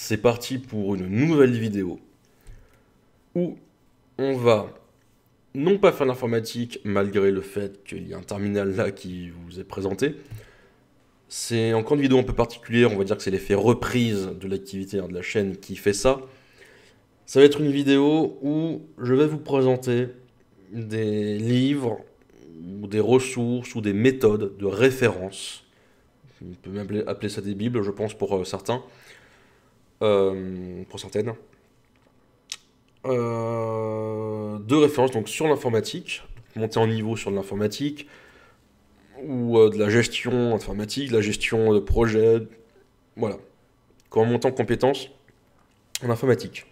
c'est parti pour une nouvelle vidéo où on va non pas faire l'informatique malgré le fait qu'il y a un terminal là qui vous est présenté. C'est encore une vidéo un peu particulière, on va dire que c'est l'effet reprise de l'activité hein, de la chaîne qui fait ça. Ça va être une vidéo où je vais vous présenter des livres ou des ressources ou des méthodes de référence. On peut même appeler ça des bibles, je pense, pour euh, certains. Euh, pour certaines. Euh, de référence donc sur l'informatique, monter en niveau sur l'informatique, ou de la gestion informatique, de la gestion de projet, voilà. Comment monter en compétences en informatique.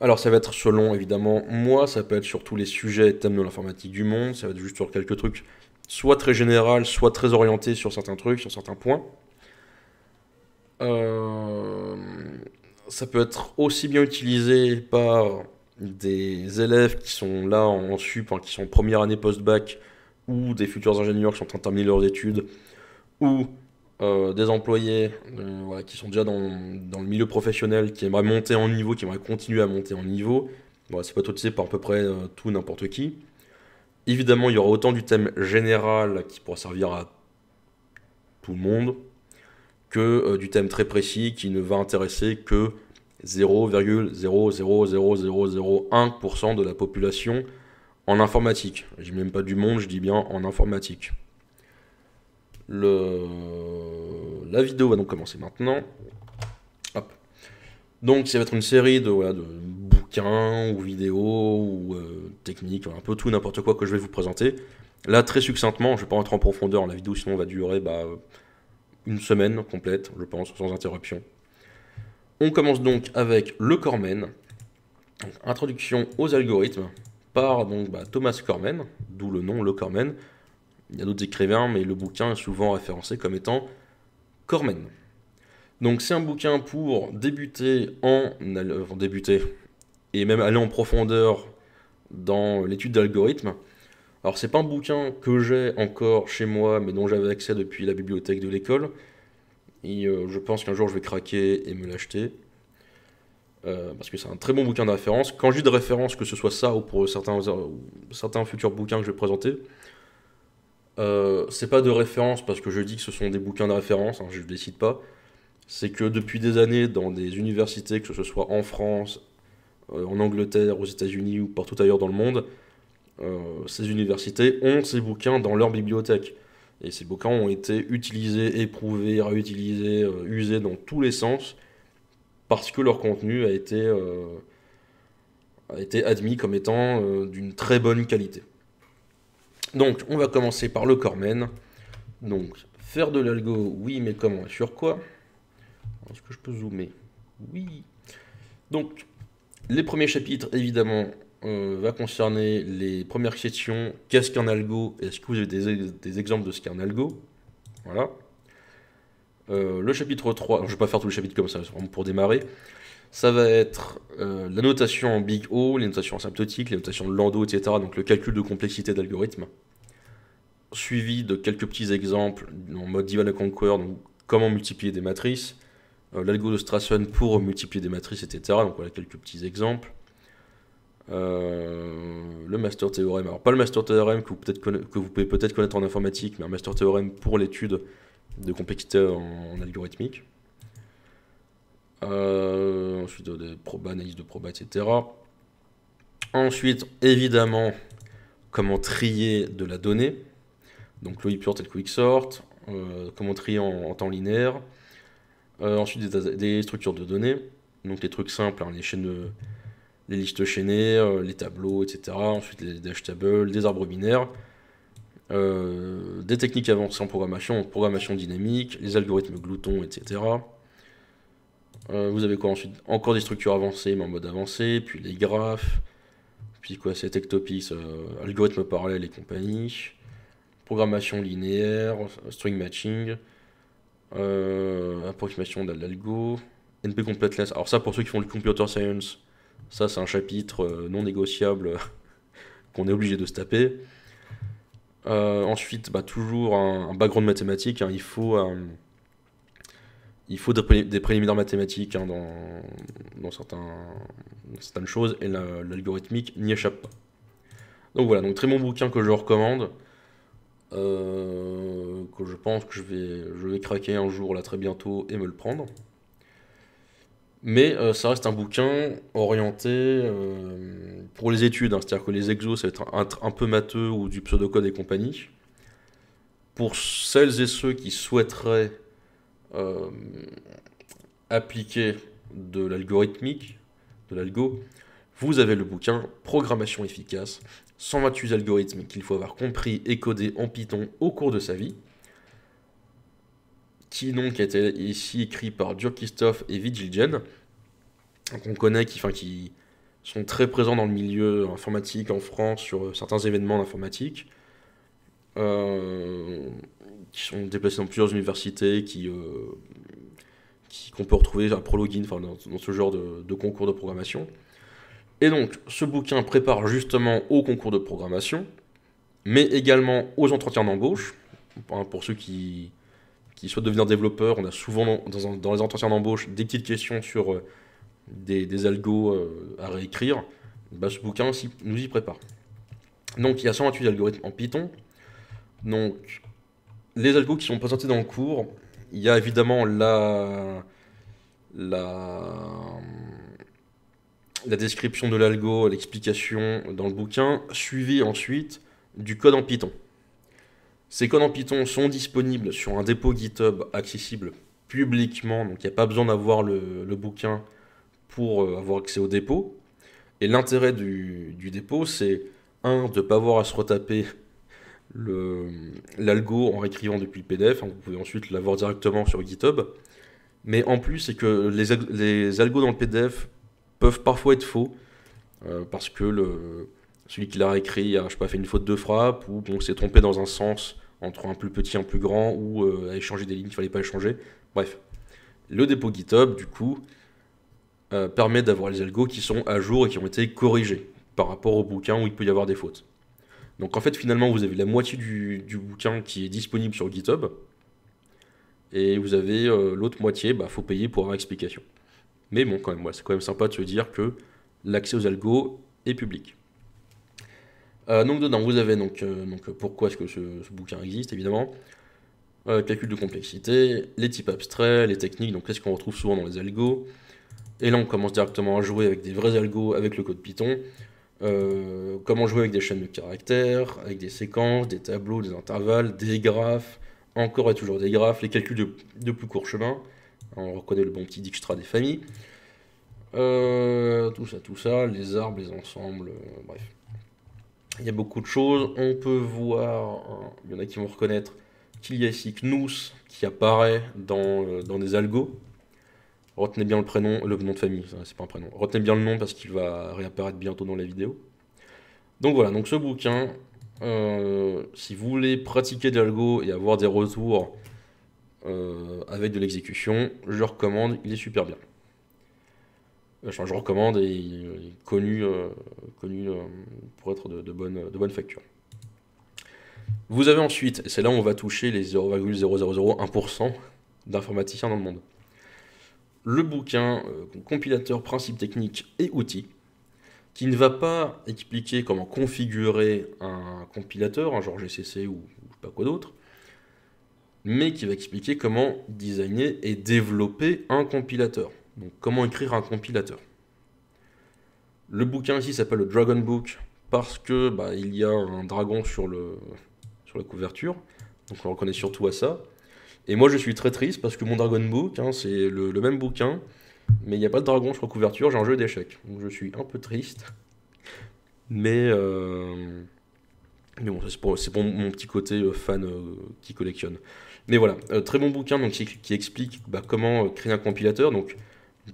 Alors ça va être selon évidemment moi, ça peut être sur tous les sujets et thèmes de l'informatique du monde, ça va être juste sur quelques trucs, soit très général, soit très orienté sur certains trucs, sur certains points. Euh, ça peut être aussi bien utilisé par des élèves qui sont là en sup, hein, qui sont première année post-bac, ou des futurs ingénieurs qui sont en train de terminer leurs études, ou euh, des employés euh, qui sont déjà dans, le milieu professionnel, qui aimeraient monter en niveau, qui aimeraient continuer à monter en niveau. c'est pas c'est par à peu près tout n'importe qui. Évidemment, il y aura autant du thème général qui pourra servir à tout le monde, que euh, du thème très précis qui ne va intéresser que 0,00001% de la population en informatique. Je dis même pas du monde, je dis bien en informatique. La vidéo va donc commencer maintenant. Donc ça va être une série de, de bouquins ou vidéos ou euh, techniques, un peu tout n'importe quoi que je vais vous présenter. Là très succinctement, je ne vais pas rentrer en profondeur, la vidéo sinon va durer bah, une semaine complète, je pense, sans interruption. On commence donc avec le Cormen, introduction aux algorithmes, par donc, bah, Thomas Cormen, d'où le nom Le Cormen. Il y a d'autres écrivains, mais le bouquin est souvent référencé comme étant Cormen. Donc c'est un bouquin pour débuter en, débuter et même aller en profondeur dans l'étude d'algorithmes. Alors c'est pas un bouquin que j'ai encore chez moi, mais dont j'avais accès depuis la bibliothèque de l'école. Et euh, je pense qu'un jour je vais craquer et me l'acheter. Euh, parce que c'est un très bon bouquin de référence. Quand je dis de référence, que ce soit ça ou pour certains, certains futurs bouquins que je vais présenter, euh, c'est pas de référence parce que je dis que ce sont des bouquins de référence, hein, je ne décide pas. C'est que depuis des années, dans des universités, que ce soit en France, en Angleterre, aux États-Unis ou partout ailleurs dans le monde, euh, ces universités ont ces bouquins dans leur bibliothèque. Et ces bouquins ont été utilisés, éprouvés, réutilisés, euh, usés dans tous les sens, parce que leur contenu a été, euh, a été admis comme étant d'une très bonne qualité. Donc, on va commencer par le Cormen. Donc, faire de l'algo, oui, mais comment? Sur quoi? Est-ce que je peux zoomer? Oui. Donc, les premiers chapitres, évidemment, euh, va concerner les premières questions. Qu'est-ce qu'un algo? Est-ce que vous avez des, exemples de ce qu'est un algo? Voilà. Euh, le chapitre 3, je ne vais pas faire tout le chapitre comme ça, pour démarrer. Ça va être euh, la notation en big O, les notations asymptotiques, les notations de Landau, etc. Donc le calcul de complexité d'algorithme. Suivi de quelques petits exemples en mode Divide Conquer, donc comment multiplier des matrices. L'algo de Strassen pour multiplier des matrices, etc. Donc voilà quelques petits exemples. Euh, le master théorème, alors pas le master théorème que vous, peut que vous pouvez peut-être connaître en informatique, mais un master théorème pour l'étude de complexité en, algorithmique. Euh, ensuite, des probas, analyse de probas, etc. Ensuite, évidemment, comment trier de la donnée. Donc, low pure tel quicksort, euh, comment trier en, temps linéaire. ensuite, des, structures de données. Donc, les trucs simples, hein, les chaînes de les listes chaînées, euh, les tableaux, etc. Ensuite les dash tables, des arbres binaires, euh, des techniques avancées en programmation, programmation dynamique, les algorithmes gloutons, etc. Euh, vous avez quoi ensuite? Encore des structures avancées, mais en mode avancé, puis les graphes, puis quoi, c'est Tectopics, algorithmes parallèles et compagnie, programmation linéaire, string matching, approximation de l'algo, NP completeness. Alors ça, pour ceux qui font du computer science, ça, c'est un chapitre euh, non négociable qu'on est obligé de se taper. Euh, ensuite, bah, toujours un, background mathématique. Hein. il faut, des, préliminaires mathématiques hein, dans, certaines choses, et l'algorithmique n'y échappe pas. Donc voilà, donc très bon bouquin que je recommande, euh, que je pense que je vais, je vais craquer un jour là très bientôt et me le prendre. Mais euh, ça reste un bouquin orienté euh, pour les études, hein. c'est-à-dire que les exos, ça va être un, peu matheux ou du pseudocode et compagnie. Pour celles et ceux qui souhaiteraient euh, appliquer de l'algorithmique, de l'algo, vous avez le bouquin Programmation efficace, 128 algorithmes qu'il faut avoir compris et codé en Python au cours de sa vie qui donc a été ici écrit par Dirk Christophe et Vigilgen, qu'on connaît, qui, qui sont très présents dans le milieu informatique en France sur euh, certains événements d'informatique, euh, qui sont déplacés dans plusieurs universités, euh, qu'on peut retrouver à ProLogin, enfin, dans, ce genre de, de, concours de programmation. Et donc, ce bouquin prépare justement au concours de programmation, mais également aux entretiens d'embauche, pour ceux qui, qui souhaitent devenir développeurs, on a souvent dans, les entretiens d'embauche des petites questions sur euh, des, algos euh, à réécrire. Bah, ce bouquin aussi nous y prépare. Donc il y a 128 algorithmes en Python. Donc les algos qui sont présentés dans le cours, il y a évidemment la, la, la description de l'algo, l'explication dans le bouquin, suivi ensuite du code en Python. Ces codes en Python sont disponibles sur un dépôt GitHub accessible publiquement, donc il n'y a pas besoin d'avoir le, bouquin pour euh, avoir accès au dépôt. Et l'intérêt du, dépôt, c'est un, de ne pas avoir à se retaper l'algo en réécrivant depuis le PDF, hein, vous pouvez ensuite l'avoir directement sur GitHub. Mais en plus, c'est que les, algos dans le PDF peuvent parfois être faux, euh, parce que celui qui l'a réécrit a je sais pas, fait une faute de frappe, ou bon, s'est trompé dans un sens entre un plus petit et un plus grand, ou euh, à échanger des lignes qu'il fallait pas échanger. Bref, le dépôt GitHub, du coup, euh, permet d'avoir les algos qui sont à jour et qui ont été corrigés par rapport au bouquin où il peut y avoir des fautes. Donc en fait, finalement, vous avez la moitié du, bouquin qui est disponible sur GitHub, et vous avez euh, l'autre moitié, il bah, faut payer pour avoir explication. Mais bon, quand même, c'est quand même sympa de se dire que l'accès aux algos est public. Euh, donc dedans, vous avez donc, euh, donc pourquoi est-ce que ce, bouquin existe, évidemment. Euh, calcul de complexité, les types abstraits, les techniques, donc qu'est-ce qu'on retrouve souvent dans les algos. Et là, on commence directement à jouer avec des vrais algos avec le code Python. comment jouer avec des chaînes de caractères, avec des séquences, des tableaux, des intervalles, des graphes, encore et toujours des graphes, les calculs de, plus court chemin. On reconnaît le bon petit Dijkstra des familles. tout ça, tout ça, les arbres, les ensembles, bref. Il y a beaucoup de choses. On peut voir, il y en a qui vont reconnaître qu'il y a ici Knous qui apparaît dans, euh, dans des algos. Retenez bien le prénom, le nom de famille, c'est pas un prénom. Retenez bien le nom parce qu'il va réapparaître bientôt dans la vidéo. Donc voilà, donc ce bouquin, euh, si vous voulez pratiquer des algos et avoir des retours euh, avec de l'exécution, je recommande, il est super bien je recommande et est connu, euh, euh, pour être de, bonne, facture. Vous avez ensuite, et c'est là où on va toucher les 0,0001% d'informaticiens dans le monde, le bouquin euh, compilateur principes techniques et outils, qui ne va pas expliquer comment configurer un compilateur, un genre GCC ou, ou pas quoi d'autre, mais qui va expliquer comment designer et développer un compilateur. Donc comment écrire un compilateur? Le bouquin ici s'appelle le Dragon Book parce que bah, il y a un dragon sur, la couverture. Donc on reconnaît surtout à ça. Et moi je suis très triste parce que mon Dragon Book, hein, c'est le, même bouquin, mais il n'y a pas de dragon sur la couverture, j'ai un jeu d'échecs. Donc je suis un peu triste. Mais, euh, bon, c'est pour, mon petit côté euh, fan euh, qui collectionne. Mais voilà, très bon bouquin donc, qui, explique bah, comment créer un compilateur.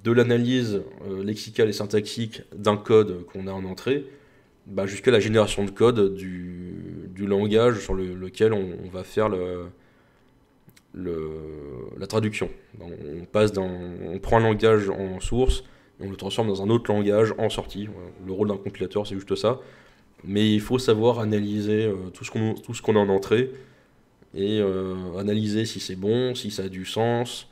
De l'analyse euh, lexicale et syntaxique d'un code qu'on a en entrée, bah, jusqu'à la génération de code du, langage sur lequel on, va faire la traduction. on, passe dans, prend un langage en source et on le transforme dans un autre langage en sortie. Le rôle d'un compilateur, c'est juste ça. Mais il faut savoir analyser euh, tout ce qu'on a en entrée et euh, analyser si c'est bon, si ça a du sens,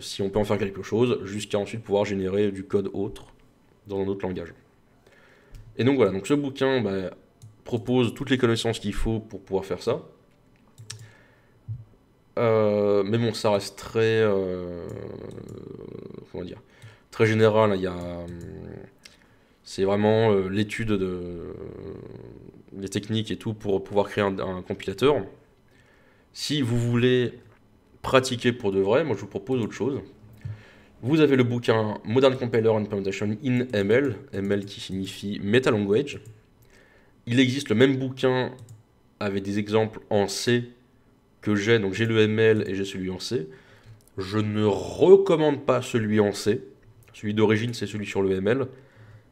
si on peut en faire quelque chose, jusqu'à ensuite pouvoir générer du code autre dans un autre langage. Et donc voilà, donc ce bouquin bah, propose toutes les connaissances qu'il faut pour pouvoir faire ça. Euh, mais bon, ça reste très, euh, comment dire, très général. Il y a, c'est vraiment euh, l'étude de techniques et tout pour pouvoir créer un, compilateur. Si vous voulez pratiquer pour de vrai, moi je vous propose autre chose. Vous avez le bouquin Modern Compiler Implementation in ML, ML qui signifie Meta Language. Il existe le même bouquin avec des exemples en C que j'ai, donc j'ai le ML et j'ai celui en C. Je ne recommande pas celui en C. Celui d'origine, c'est celui sur le ML.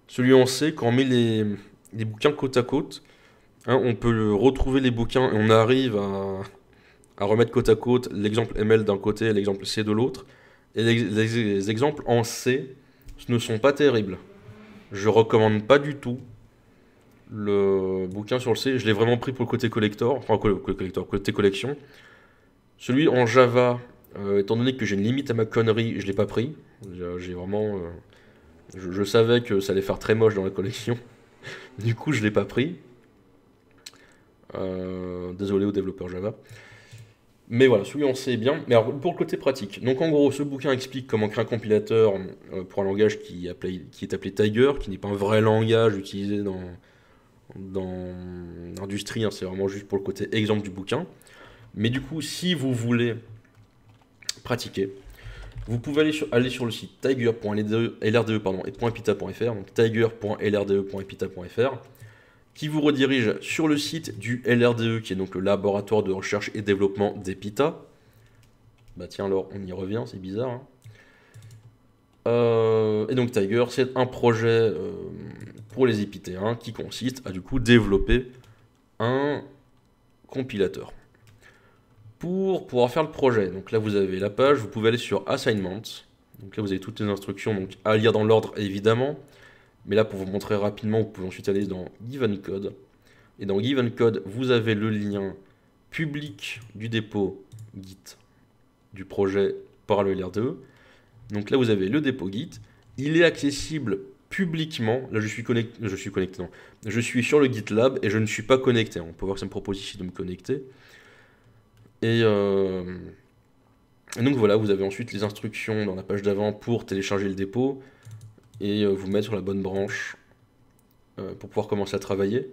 Celui en C, quand on met les, bouquins côte à côte, hein, on peut retrouver les bouquins et on arrive à, remettre côte à côte l'exemple ML d'un côté et l'exemple C de l'autre. Et les, les, exemples en C ne sont pas terribles. Je recommande pas du tout le bouquin sur le C, je l'ai vraiment pris pour le côté collector, enfin collector, côté collection. Celui en Java, euh, étant donné que j'ai une limite à ma connerie, je l'ai pas pris. J'ai vraiment, euh, je, savais que ça allait faire très moche dans la collection. du coup, je l'ai pas pris. Euh, désolé aux développeurs Java. Mais voilà, celui en C bien. Mais pour le côté pratique. Donc en gros, ce bouquin explique comment créer un compilateur pour un langage qui, est appelé Tiger, qui n'est pas un vrai langage utilisé dans, dans l'industrie, hein, c'est vraiment juste pour le côté exemple du bouquin. Mais du coup, si vous voulez pratiquer, vous pouvez aller sur, aller sur le site tiger.lrde et .epita.fr, donc tiger.lrde.epita.fr, qui vous redirige sur le site du LRDE, qui est donc le laboratoire de recherche et développement d'Epita. Bah tiens, alors on y revient, c'est bizarre. Hein. Euh, et donc Tiger, c'est un projet euh, pour les épithéens qui consiste à du coup développer un compilateur. Pour pouvoir faire le projet, donc là vous avez la page, vous pouvez aller sur Assignments. Donc là vous avez toutes les instructions donc à lire dans l'ordre évidemment. Mais là pour vous montrer rapidement, vous pouvez ensuite aller dans Given Code. Et dans Given Code, vous avez le lien public du dépôt Git du projet par le LRDE donc là, vous avez le dépôt Git. Il est accessible publiquement. Là, je suis connecté. Je suis connecté, non. Je suis sur le GitLab et je ne suis pas connecté. On peut voir que ça me propose ici de me connecter. Et, euh, donc voilà, vous avez ensuite les instructions dans la page d'avant pour télécharger le dépôt et euh, vous mettre sur la bonne branche euh, pour pouvoir commencer à travailler.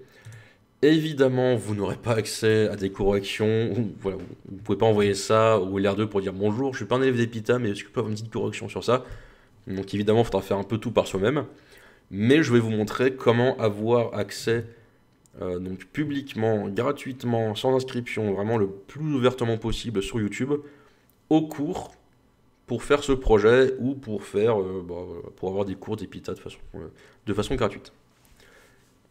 Évidemment, vous n'aurez pas accès à des corrections. Voilà, vous ne pouvez pas envoyer ça au LR2 pour dire bonjour, je suis pas un élève d'EPITA, mais est-ce que je peux avoir une petite correction sur ça? Donc évidemment, il faudra faire un peu tout par soi-même. Mais je vais vous montrer comment avoir accès euh, publiquement, gratuitement, sans inscription, vraiment le plus ouvertement possible sur YouTube, au cours pour faire ce projet ou pour faire euh, bah, pour avoir des cours d'EPITA de façon, euh, de façon gratuite.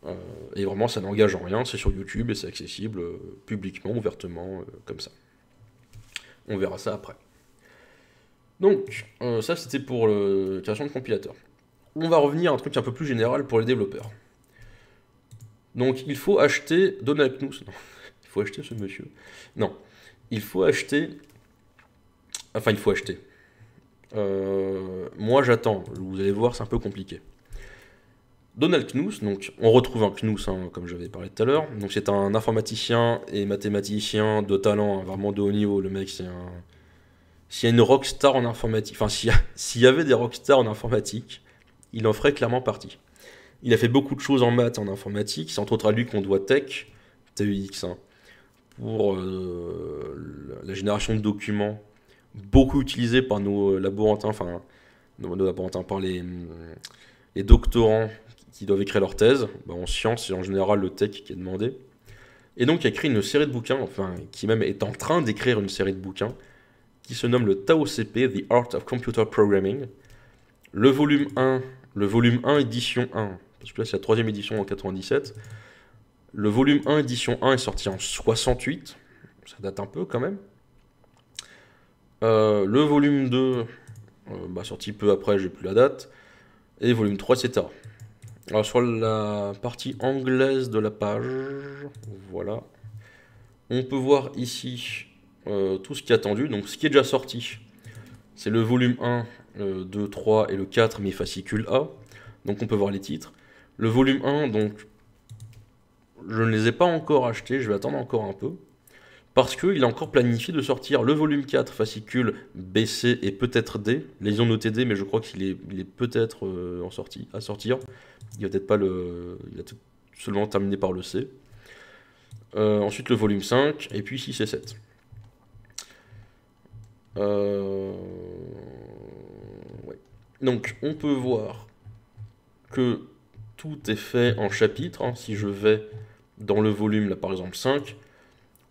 Euh, et vraiment, ça n'engage en rien, c'est sur YouTube et c'est accessible euh, publiquement, ouvertement, euh, comme ça. On verra ça après. Donc, ça c'était pour la création de compilateur. On va revenir à un truc un peu plus général pour les développeurs. Donc, il faut acheter Donald Knuth. Non, il faut acheter ce monsieur. Non, il faut acheter. Enfin, il faut acheter. Moi, j'attends. Vous allez voir, c'est un peu compliqué. Donald Knuth, donc on retrouve un Knuth, hein, comme j'avais parlé tout à l'heure. Donc c'est un informaticien et mathématicien de talent, hein, vraiment de haut niveau. Le mec, c'est un. S'il y a une rockstar en informatique, enfin s'il y, avait des rockstars en informatique, il en ferait clairement partie. Il a fait beaucoup de choses en maths, en informatique. C'est entre autres à lui qu'on doit Tech, TEX, hein, pour euh, la génération de documents, beaucoup utilisés par nos laborantins, enfin nos, laborantins, par les, les doctorants qui doivent écrire leur thèse. Bah, en sciences, c'est en général le tech qui est demandé. Et donc, il a écrit une série de bouquins, enfin, qui même est en train d'écrire une série de bouquins, qui se nomme le TAOCP, The Art of Computer Programming. Le volume 1, le volume 1 édition 1, parce que là c'est la troisième édition en 97. Le volume 1 édition 1 est sorti en 68, ça date un peu quand même. Euh, le volume 2, euh, bah, sorti peu après, j'ai plus la date. Et volume 3, etc. Alors sur la partie anglaise de la page, voilà, on peut voir ici euh, tout ce qui est attendu, donc ce qui est déjà sorti. c'est le volume 1, le 2, 3 et le 4, mais fascicule A. Donc on peut voir les titres. Le volume 1, donc, je ne les ai pas encore achetés, je vais attendre encore un peu. Parce qu'il est encore planifié de sortir le volume 4, fascicule B, C et peut-être D. Les ont noté D, mais je crois qu'il est, il est peut-être euh, en sortie, à sortir. Il va peut-être pas le. Il a seulement terminé par le C. Euh, ensuite le volume 5, et puis 6 et 7. Euh, Donc on peut voir que tout est fait en chapitres. Hein. Si je vais dans le volume, là par exemple 5,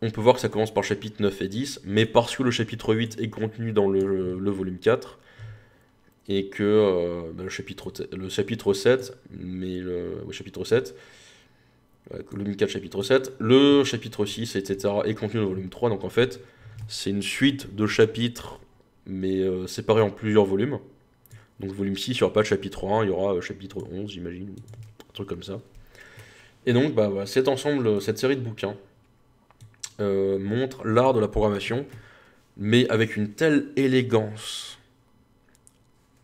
on peut voir que ça commence par chapitre 9 et 10, mais parce que le chapitre 8 est contenu dans le, volume 4, et que euh, le, chapitre, le chapitre 7, mais le, chapitre 7, le volume 4, chapitre 7, le chapitre 6, etc., est contenu dans le volume 3, donc en fait, c'est une suite de chapitres, mais euh, séparés en plusieurs volumes. Donc volume 6, il n'y aura pas de chapitre 1, il y aura euh, chapitre 11, j'imagine, un truc comme ça. Et donc, bah, cet ensemble, cette série de bouquins euh, montre l'art de la programmation, mais avec une telle élégance,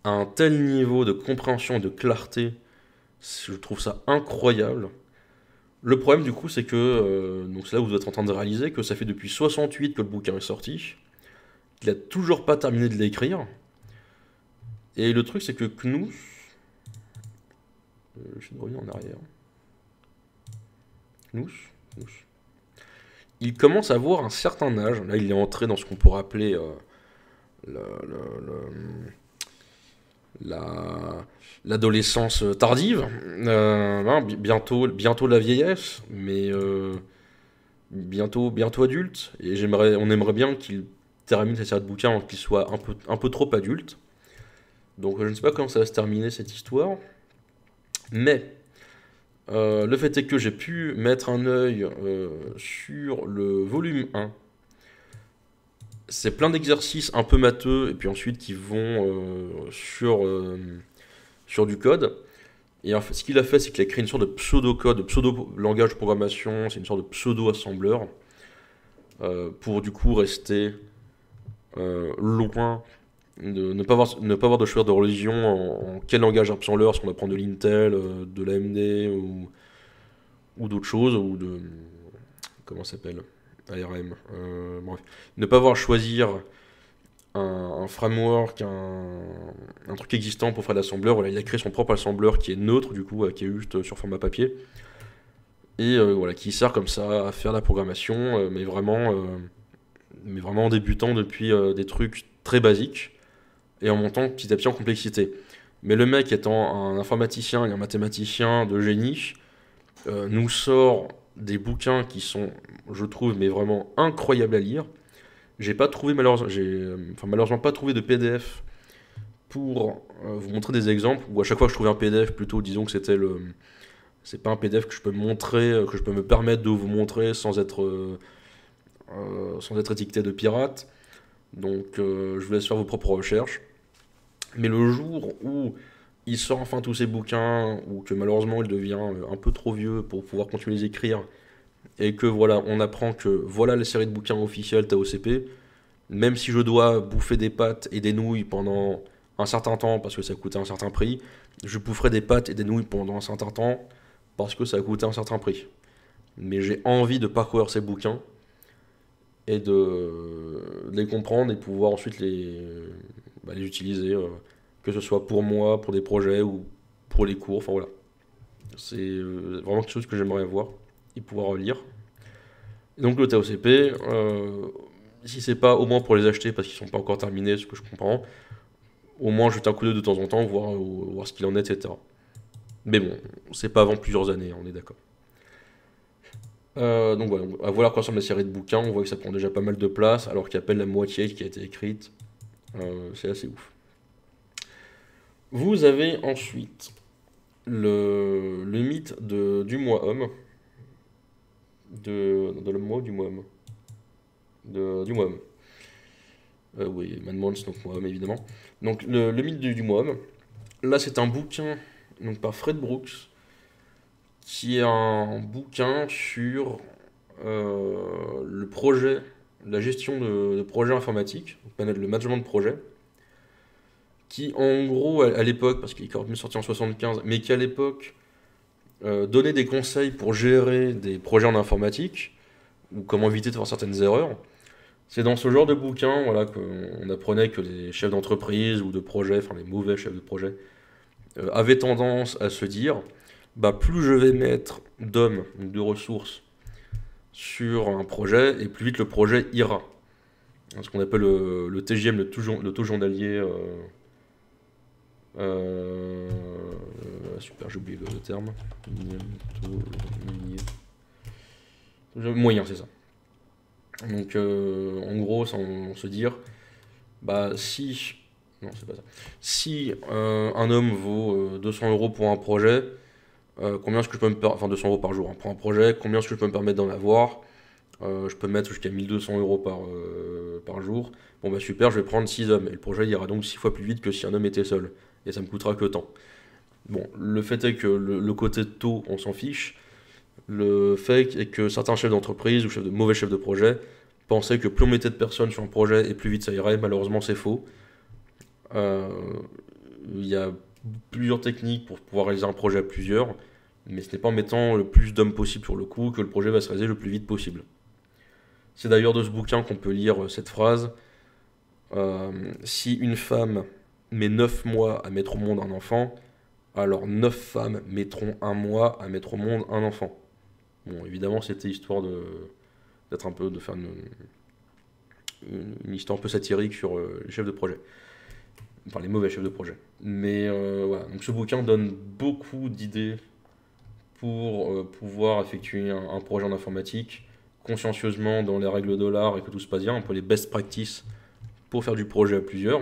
un tel niveau de compréhension, de clarté, je trouve ça incroyable. Le problème du coup, c'est que, euh, donc c'est là vous êtes en train de réaliser que ça fait depuis 68 que le bouquin est sorti, qu'il a toujours pas terminé de l'écrire. Et le truc, c'est que Knous, euh, je vais revenir en arrière. Knous, il commence à avoir un certain âge. Là, il est entré dans ce qu'on pourrait appeler euh, le, la l'adolescence tardive, euh, hein, bientôt, bientôt la vieillesse, mais euh, bientôt, bientôt adulte. Et j'aimerais, on aimerait bien qu'il termine cette série de bouquins qu'il soit un peu, un peu trop adulte. Donc je ne sais pas comment ça va se terminer cette histoire. Mais euh, le fait est que j'ai pu mettre un œil sur le volume 1 c'est plein d'exercices un peu matheux et puis ensuite qui vont euh, sur, euh, du code. Et ce qu'il a fait, c'est qu'il a créé une sorte de pseudo-code, pseudo-langage de programmation, c'est une sorte de pseudo-assembleur euh, pour du coup rester loin ne pas avoir, ne de choix de religion en, quel langage assembleur, si on apprend de l'Intel, de l'AMD ou, ou d'autres choses, ou de. Comment s'appelle ARM. Euh, bref. Ne pas avoir choisir un, framework, un, truc existant pour faire l'assembleur. Voilà, il a créé son propre assembleur qui est neutre, du coup, euh, qui est juste sur format papier. Et euh, voilà, qui sert comme ça à faire la programmation, mais vraiment, mais vraiment en débutant depuis des trucs très basiques et en montant petit à petit en complexité. Mais le mec étant un informaticien et un mathématicien de génie, nous sort des bouquins qui sont, je trouve, mais vraiment incroyables à lire. J'ai pas trouvé malheureusement, euh, enfin, malheureusement pas trouvé de PDF pour euh, vous montrer des exemples. Ou à chaque fois que je trouvais un PDF, plutôt disons que c'était le, c'est pas un PDF que je peux montrer, euh, que je peux me permettre de vous montrer sans être, sans être étiqueté de pirate. Donc je vous laisse faire vos propres recherches. Mais le jour où il sort enfin tous ses bouquins, ou que malheureusement il devient euh, un peu trop vieux pour pouvoir continuer à les écrire, et que voilà, on apprend que voilà la série de bouquins officiels TAOCP, même si je dois bouffer des pâtes et des nouilles pendant un certain temps parce que ça coûtait un certain prix, je boufferai des pâtes et des nouilles pendant un certain temps parce que ça coûté un certain prix. Mais j'ai envie de parcourir ces bouquins et de, les comprendre et pouvoir ensuite les, bah, les utiliser. Euh, que ce soit pour moi, pour des projets ou pour les cours. Enfin voilà. C'est euh, vraiment quelque chose que j'aimerais voir et pouvoir lire. donc le TOCP, euh, si c'est pas au moins pour les acheter parce qu'ils sont pas encore terminés, ce que je comprends, au moins jeter un coup d'œil de temps en temps, voir, voir ce qu'il en est, etc. Mais bon, c'est pas avant plusieurs années, on est d'accord. donc voilà, à voir quoi ressemble la série de bouquins, on voit que ça prend déjà pas mal de place, alors qu'il y a à peine la moitié qui a été écrite. C'est assez ouf. Vous avez ensuite le, mythe de, du moi homme. De, de le moi du moi homme. Du moi homme. Euh, oui, Man Mons, donc moi homme évidemment. Donc le, le mythe du, du moi homme. Là, c'est un bouquin donc, par Fred Brooks qui est un bouquin sur euh, le projet, la gestion de, de projets informatiques, le management de projet qui en gros à, l'époque, parce qu'il est quand même sorti en 75, mais qui à l'époque euh, donnait des conseils pour gérer des projets en informatique, ou comment éviter de faire certaines erreurs. C'est dans ce genre de bouquin voilà, qu'on apprenait que les chefs d'entreprise ou de projet, enfin les mauvais chefs de projet, euh, avaient tendance à se dire bah, plus je vais mettre d'hommes, de ressources sur un projet, et plus vite le projet ira. Ce qu'on appelle le, TGM, le taux, journalier. Euh, euh, super, j'ai oublié le, terme. Moyen, c'est ça. Donc, euh, en gros, sans se dire, bah, si. Non, c'est pas ça. Si un homme vaut 200 euros pour un projet, combien est-ce que je peux me permettre. Enfin, 200 euros par jour hein, un projet, combien est-ce que je peux me permettre d'en avoir? Euh, je peux mettre jusqu'à 1200 euros par, euh, par jour. Bon bah super, je vais prendre 6 hommes. Et le projet ira donc 6 fois plus vite que si un homme était seul. Et ça me coûtera que temps. Bon, le fait est que le, côté taux, on s'en fiche. Le fait est que certains chefs d'entreprise ou mauvais chefs de projet pensaient que plus on mettait de personnes sur un projet et plus vite ça irait. Malheureusement, c'est faux. Euh, il y a plusieurs techniques pour pouvoir réaliser un projet à plusieurs, mais ce n'est pas en mettant le plus d'hommes possible sur le coup que le projet va se réaliser le plus vite possible. C'est d'ailleurs de ce bouquin qu'on peut lire euh, cette phrase. Euh, si une femme met 9 mois à mettre au monde un enfant, alors 9 femmes mettront un mois à mettre au monde un enfant. Bon, évidemment, c'était histoire d'être un peu de faire une, une, histoire un peu satirique sur euh, les chefs de projet, enfin les mauvais chefs de projet. Mais voilà, donc ce bouquin donne beaucoup d'idées pour pouvoir effectuer un projet en informatique consciencieusement dans les règles de l'art et que tout se passe bien, un peu les best practices pour faire du projet à plusieurs.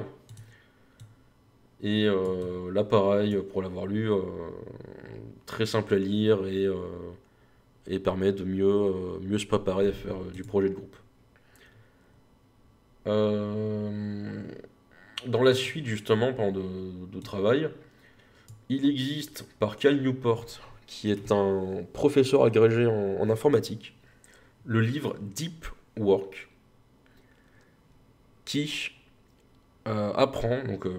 Et euh, là, pareil, pour l'avoir lu, euh, très simple à lire et, euh, et permet de mieux, mieux se préparer à faire du projet de groupe. Dans la suite, justement, pendant de, travail, il existe par Cal Newport, qui est un professeur agrégé en informatique, le livre Deep Work qui euh, apprend, donc euh,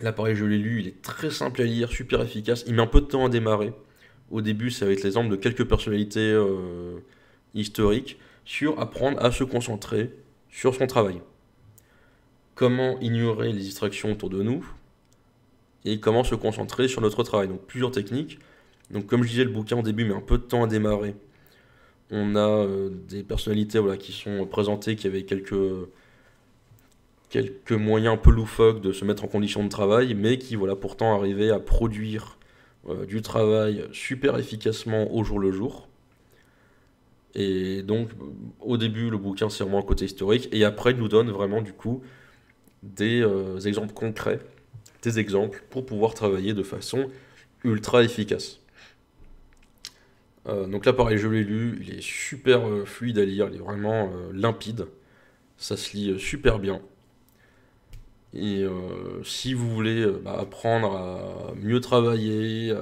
là pareil je l'ai lu, il est très simple à lire, super efficace, il met un peu de temps à démarrer. Au début c'est avec l'exemple de quelques personnalités euh, historiques sur apprendre à se concentrer sur son travail. Comment ignorer les distractions autour de nous et comment se concentrer sur notre travail. Donc plusieurs techniques. Donc comme je disais, le bouquin au début met un peu de temps à démarrer on a euh, des personnalités voilà, qui sont présentées, qui avaient quelques, quelques moyens un peu loufoques de se mettre en condition de travail, mais qui voilà, pourtant arrivaient à produire euh, du travail super efficacement au jour le jour. Et donc, au début, le bouquin, c'est vraiment un côté historique, et après, il nous donne vraiment, du coup, des euh, exemples concrets, des exemples pour pouvoir travailler de façon ultra efficace. Euh, donc là, pareil, je l'ai lu, il est super euh, fluide à lire, il est vraiment limpide, ça se lit super bien. Et si vous voulez bah, apprendre à mieux travailler,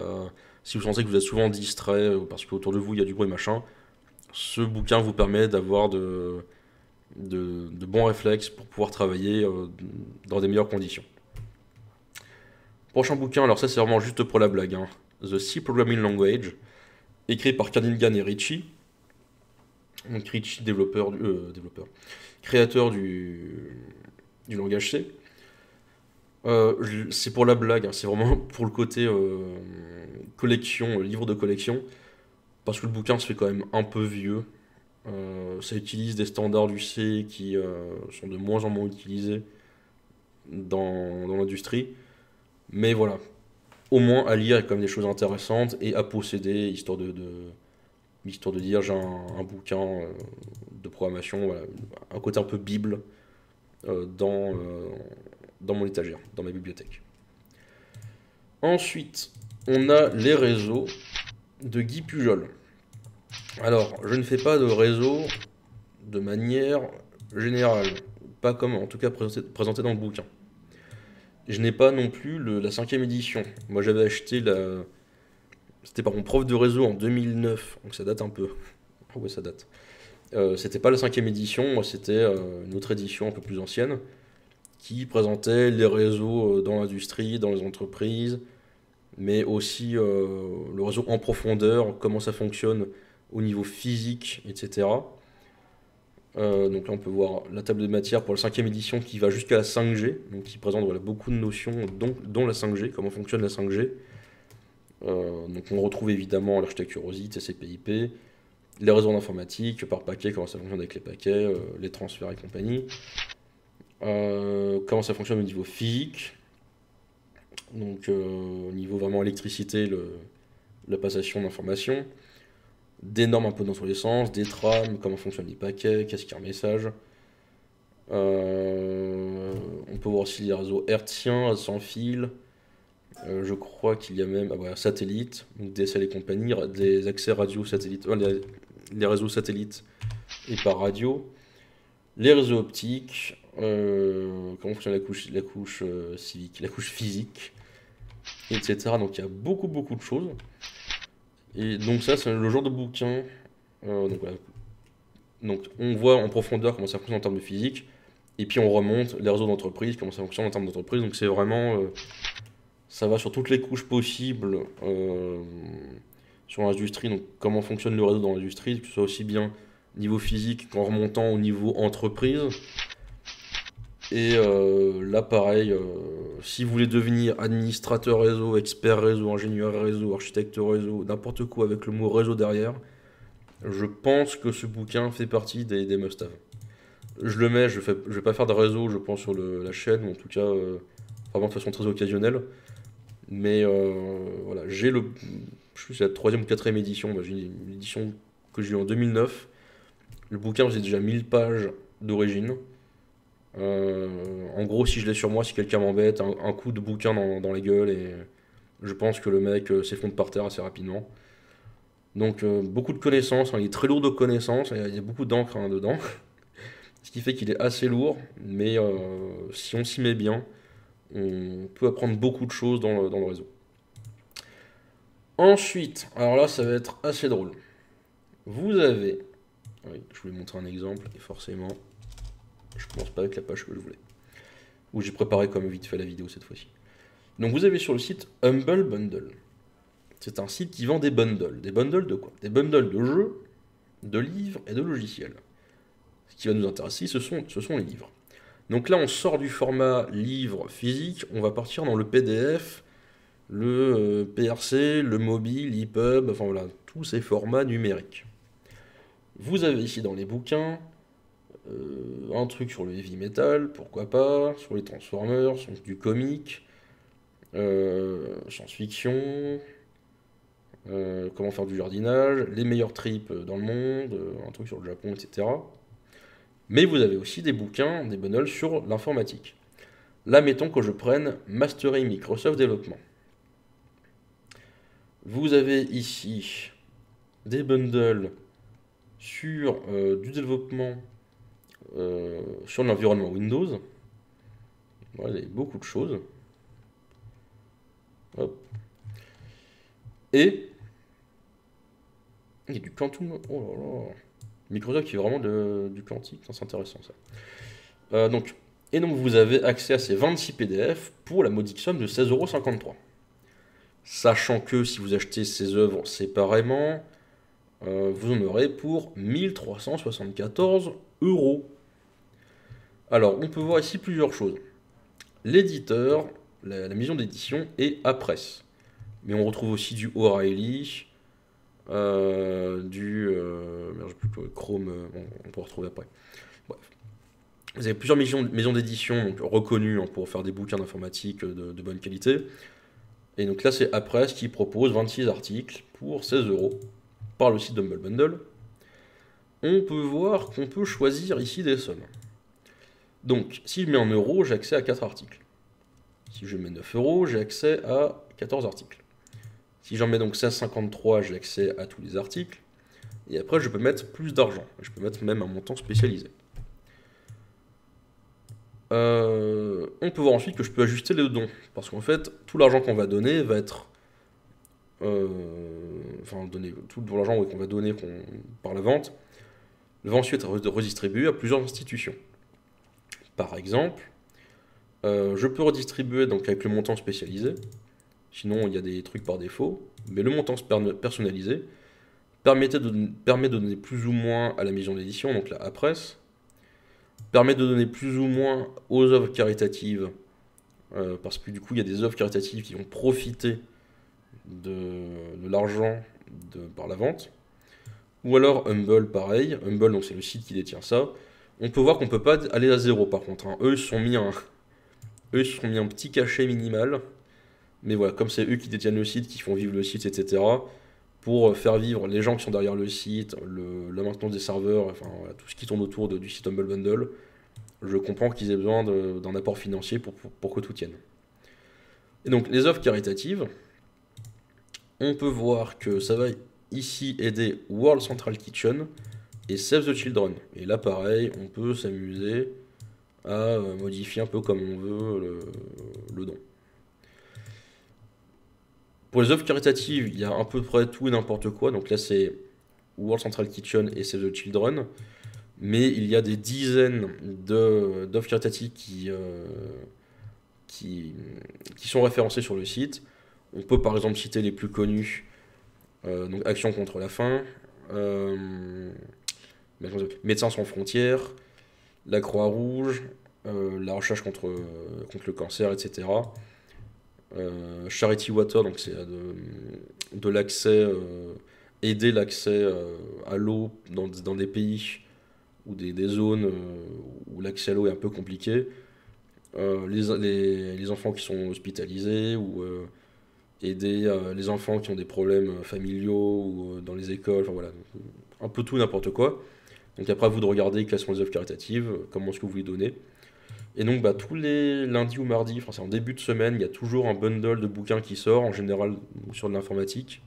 si vous sentez que vous êtes souvent distrait parce qu'autour de vous il y a du bruit machin, ce bouquin vous permet d'avoir de, de, bons réflexes pour pouvoir travailler dans des meilleures conditions. Prochain bouquin, alors ça c'est vraiment juste pour la blague, hein. The C Programming Language écrit par Cunningham et Ritchie. Donc Ritchie, développeur, euh, développeur créateur du, du langage C. Euh, c'est pour la blague, hein, c'est vraiment pour le côté euh, collection, livre de collection, parce que le bouquin se fait quand même un peu vieux. Ça utilise des standards du C qui sont de moins en moins utilisés dans, dans l'industrie. Mais voilà, au moins à lire même des choses intéressantes et à posséder, histoire de, histoire de dire j'ai un, bouquin euh, de programmation, un côté un peu bible euh, dans, euh, dans mon étagère, dans ma bibliothèque. Ensuite, on a les réseaux de Guy Pujol. Alors, je ne fais pas de réseau de manière générale, pas comme en tout cas présenté dans le bouquin. Je n'ai pas non plus la cinquième édition. Moi, j'avais acheté la. C'était par mon prof de réseau en 2009, donc ça date un peu. Ah ouais, ça date. Euh, c'était pas la cinquième édition, c'était euh, une autre édition un peu plus ancienne. qui présentait les réseaux dans l'industrie, dans les entreprises, mais aussi le réseau en profondeur, comment ça fonctionne au niveau physique, etc. Euh, donc là, on peut voir la table de matière pour la cinquième édition qui va jusqu'à la 5G, donc qui présente beaucoup de notions, dont, la 5G, comment fonctionne la 5G. Euh, donc on retrouve évidemment l'architecture OSI, TCP/IP, les réseaux d'informatique par paquet, comment ça fonctionne avec les paquets, euh, les transferts et compagnie. comment ça fonctionne au niveau physique, donc au niveau vraiment électricité, le, la passation d'informations des normes un peu dans tous les sens, des trames, comment fonctionnent les paquets, qu'est-ce qu'un message. Euh, on peut voir aussi les réseaux hertziens sans fil. Euh, je crois qu'il y a même ah, satellite, donc DSL et compagnie, des accès radio satellites, euh, les, réseaux satellites et par radio, les réseaux optiques, comment fonctionne la la couche civique, la couche physique, etc. Donc il y a beaucoup beaucoup de choses. Et donc ça, c'est le genre de bouquin. Euh, donc, on voit en profondeur comment ça fonctionne en termes de physique, et puis on remonte les réseaux d'entreprise, comment ça fonctionne en termes d'entreprise. Donc c'est vraiment, euh, ça va sur toutes les couches possibles euh, sur l'industrie. Donc comment fonctionne le réseau dans l'industrie, que ce soit aussi bien niveau physique qu'en remontant au niveau entreprise. Et euh, là, pareil, euh, si vous voulez devenir administrateur réseau, expert réseau, ingénieur réseau, architecte réseau, n'importe quoi avec le mot réseau derrière, je pense que ce bouquin fait partie des, des must-have. Je le mets, je ne vais pas faire de réseau, je pense, sur la chaîne, ou en tout cas, euh, vraiment de façon très occasionnelle. Mais voilà, j'ai le. Je sais la troisième ou quatrième édition, j'ai une édition que j'ai eu en 2009. Le bouquin faisait déjà 1000 pages d'origine. Euh, en gros, si je l'ai sur moi, si quelqu'un m'embête, un, coup de bouquin dans, les gueules et je pense que le mec euh, s'effondre par terre assez rapidement. Donc euh, beaucoup de connaissances, hein, il est très lourd de connaissances, il y a beaucoup d'encre hein, dedans. Ce qui fait qu'il est assez lourd, mais si on s'y met bien, on peut apprendre beaucoup de choses dans le, dans le réseau. Ensuite, alors là ça va être assez drôle. Vous avez, je vais vous montrer un exemple, et forcément, je commence pas avec la page que je voulais. Où j'ai préparé comme vite fait la vidéo cette fois-ci. Donc vous avez sur le site Humble Bundle. C'est un site qui vend des bundles. Des bundles de quoi? Des bundles de jeux, de livres et de logiciels. Ce qui va nous intéresser, ce sont, ce sont les livres. Donc là, on sort du format livre physique, on va partir dans le PDF, le euh, PRC, le mobile, l'EPUB, enfin voilà, tous ces formats numériques. Vous avez ici dans les bouquins euh, un truc sur le heavy metal, pourquoi pas, sur les Transformers, sur du comique, euh, science-fiction, euh, comment faire du jardinage, les meilleurs trips dans le monde, un truc sur le Japon, etc. Mais vous avez aussi des bouquins, des bundles sur l'informatique. Là, mettons que je prenne Mastery Microsoft Développement. Vous avez ici des bundles sur du développement euh, sur l'environnement Windows. il y a beaucoup de choses. Et il y a du quantum. Oh là là. Microsoft qui est vraiment du quantique. C'est intéressant ça. Euh, donc, et donc vous avez accès à ces 26 PDF pour la modique somme de 16,53€. Sachant que si vous achetez ces œuvres séparément, euh, vous en aurez pour 1374 euros. Alors, on peut voir ici plusieurs choses. L'éditeur, la, maison d'édition et Apress. Mais on retrouve aussi du O'Reilly, euh, du euh, Chrome, euh, on peut retrouver après. Bref. Vous avez plusieurs maisons, d'édition reconnues hein, pour faire des bouquins d'informatique de, de, bonne qualité. Et donc là, c'est Apress qui propose 26 articles pour 16 euros par le site Dumble Bundle. On peut voir qu'on peut choisir ici des sommes. Donc, si je mets en euros, j'ai accès à 4 articles. Si je mets 9 euros, j'ai accès à 14 articles. Si j'en mets donc 16,53, j'ai accès à tous les articles. Et après, je peux mettre plus d'argent. Je peux mettre même un montant spécialisé. Euh, on peut voir ensuite que je peux ajuster les dons. Parce qu'en fait, tout l'argent qu'on va donner va être... Euh, enfin, tout l'argent qu'on va donner par la vente va ensuite être redistribué à plusieurs institutions. Par exemple, Euh, je peux redistribuer donc avec le montant spécialisé. Sinon, il y a des trucs par défaut. Mais le montant personnalisé permet de, de donner plus ou moins à la maison d'édition, donc la presse, permet de donner plus ou moins aux œuvres caritatives, euh, parce que du coup, il y a des œuvres caritatives qui vont profiter de, l'argent par la vente. Ou alors Humble, pareil. Humble, donc c'est le site qui détient ça. On peut voir qu'on peut pas aller à zéro par contre. Hein. Eux, ils sont mis un, eux, sont mis un petit cachet minimal. Mais voilà, comme c'est eux qui détiennent le site, qui font vivre le site, etc. Pour faire vivre les gens qui sont derrière le site, le, la maintenance des serveurs, enfin tout ce qui tourne autour du site Humble Bundle, je comprends qu'ils aient besoin d'un apport financier pour, pour, que tout tienne. Et donc les offres caritatives, on peut voir que ça va ici aider World Central Kitchen et Save the Children. Et là, pareil, on peut s'amuser à euh, modifier un peu comme on veut le, don. Pour les offres caritatives, il y a à peu près tout et n'importe quoi. Donc là, c'est World Central Kitchen et Save the Children. Mais il y a des dizaines d'offres caritatives qui, euh, qui, qui sont référencées sur le site. On peut par exemple citer les plus connus, euh, donc Action contre la faim, Médecins sans frontières, la Croix-Rouge, euh, la recherche contre, le cancer, etc. Charity Water, donc c'est de, l'accès, aider l'accès à l'eau dans, des pays ou des, zones où l'accès à l'eau est un peu compliqué. Les, enfants qui sont hospitalisés ou aider euh, les enfants qui ont des problèmes euh, familiaux ou euh, dans les écoles, voilà, un peu tout n'importe quoi. Donc après à vous de regarder quelles sont les œuvres caritatives, comment est-ce que vous voulez donner. Et donc bah, tous les lundis ou mardis, enfin c'est en début de semaine, il y a toujours un bundle de bouquins qui sort, en général sur de l'informatique.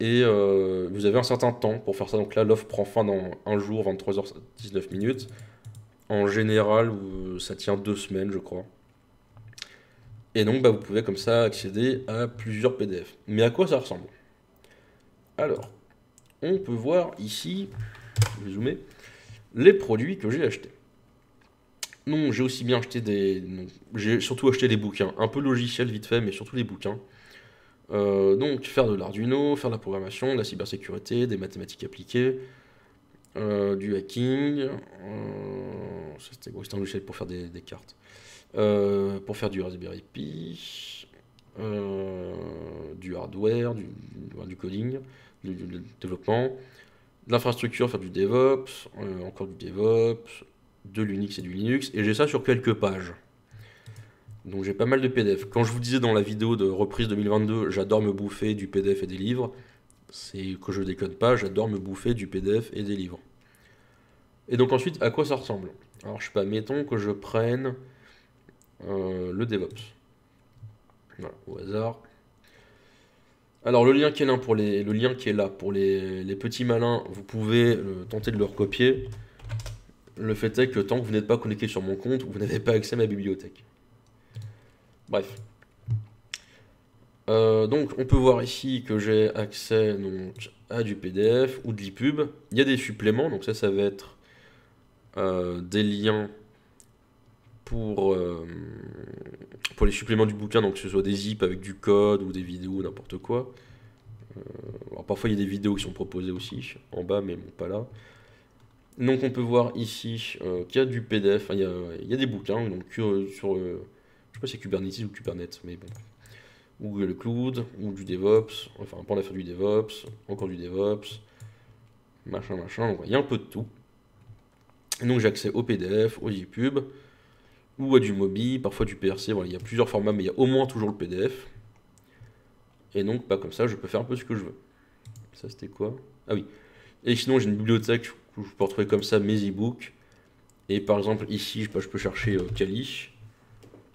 Et vous avez un certain temps pour faire ça. Donc là, l'offre prend fin dans un jour, 23h19 minutes. En général, ça tient deux semaines, je crois. Et donc, bah, vous pouvez comme ça accéder à plusieurs PDF. Mais à quoi ça ressemble? Alors, on peut voir ici, je vais zoomer, les produits que j'ai achetés. Non, j'ai aussi bien acheté des... J'ai surtout acheté des bouquins, un peu logiciel vite fait, mais surtout des bouquins. Euh, donc, faire de l'Arduino, faire de la programmation, de la cybersécurité, des mathématiques appliquées, euh, du hacking. Euh, C'était un logiciel pour faire des cartes. Euh, pour faire du Raspberry Pi, du hardware, du coding, du, développement, l'infrastructure, faire du DevOps, euh, encore du DevOps, de l'Unix et du Linux, et j'ai ça sur quelques pages. Donc j'ai pas mal de PDF. Quand je vous disais dans la vidéo de reprise 2022, j'adore me bouffer du PDF et des livres, c'est que je décode pas, j'adore me bouffer du PDF et des livres. Et donc ensuite, à quoi ça ressemble? Alors je sais pas, mettons que je prenne euh, le DevOps. Voilà, au hasard. Alors le lien qui est là pour les, petits malins, vous pouvez euh, tenter de le recopier. Le fait est que tant que vous n'êtes pas connecté sur mon compte, vous n'avez pas accès à ma bibliothèque. Bref. Euh, donc on peut voir ici que j'ai accès à du PDF ou de l'EPUB. Il y a des suppléments, donc ça ça va être des liens pour, euh, pour les suppléments du bouquin, donc que ce soit des zips avec du code ou des vidéos, n'importe quoi. Euh, alors parfois il y a des vidéos qui sont proposées aussi en bas, mais bon, pas là. Donc on peut voir ici euh, qu'il y a du PDF, il il y a des bouquins, donc sur, je sais pas si c'est Kubernetes ou Kubernetes, mais bon. Ou le cloud, ou du DevOps, enfin on a faire du DevOps, encore du DevOps, machin machin, donc il y a un peu de tout. Donc j'ai accès au PDF, au EPUB, ou du Mobi, parfois du PRC. Il y a plusieurs formats, mais il y a au moins toujours le PDF. Et donc, pas comme ça, je peux faire un peu ce que je veux. Ça, c'était quoi? Ah oui. Et sinon, j'ai une bibliothèque où je peux retrouver comme ça mes e-books. Et par exemple, ici, je peux, je peux chercher euh, Kali.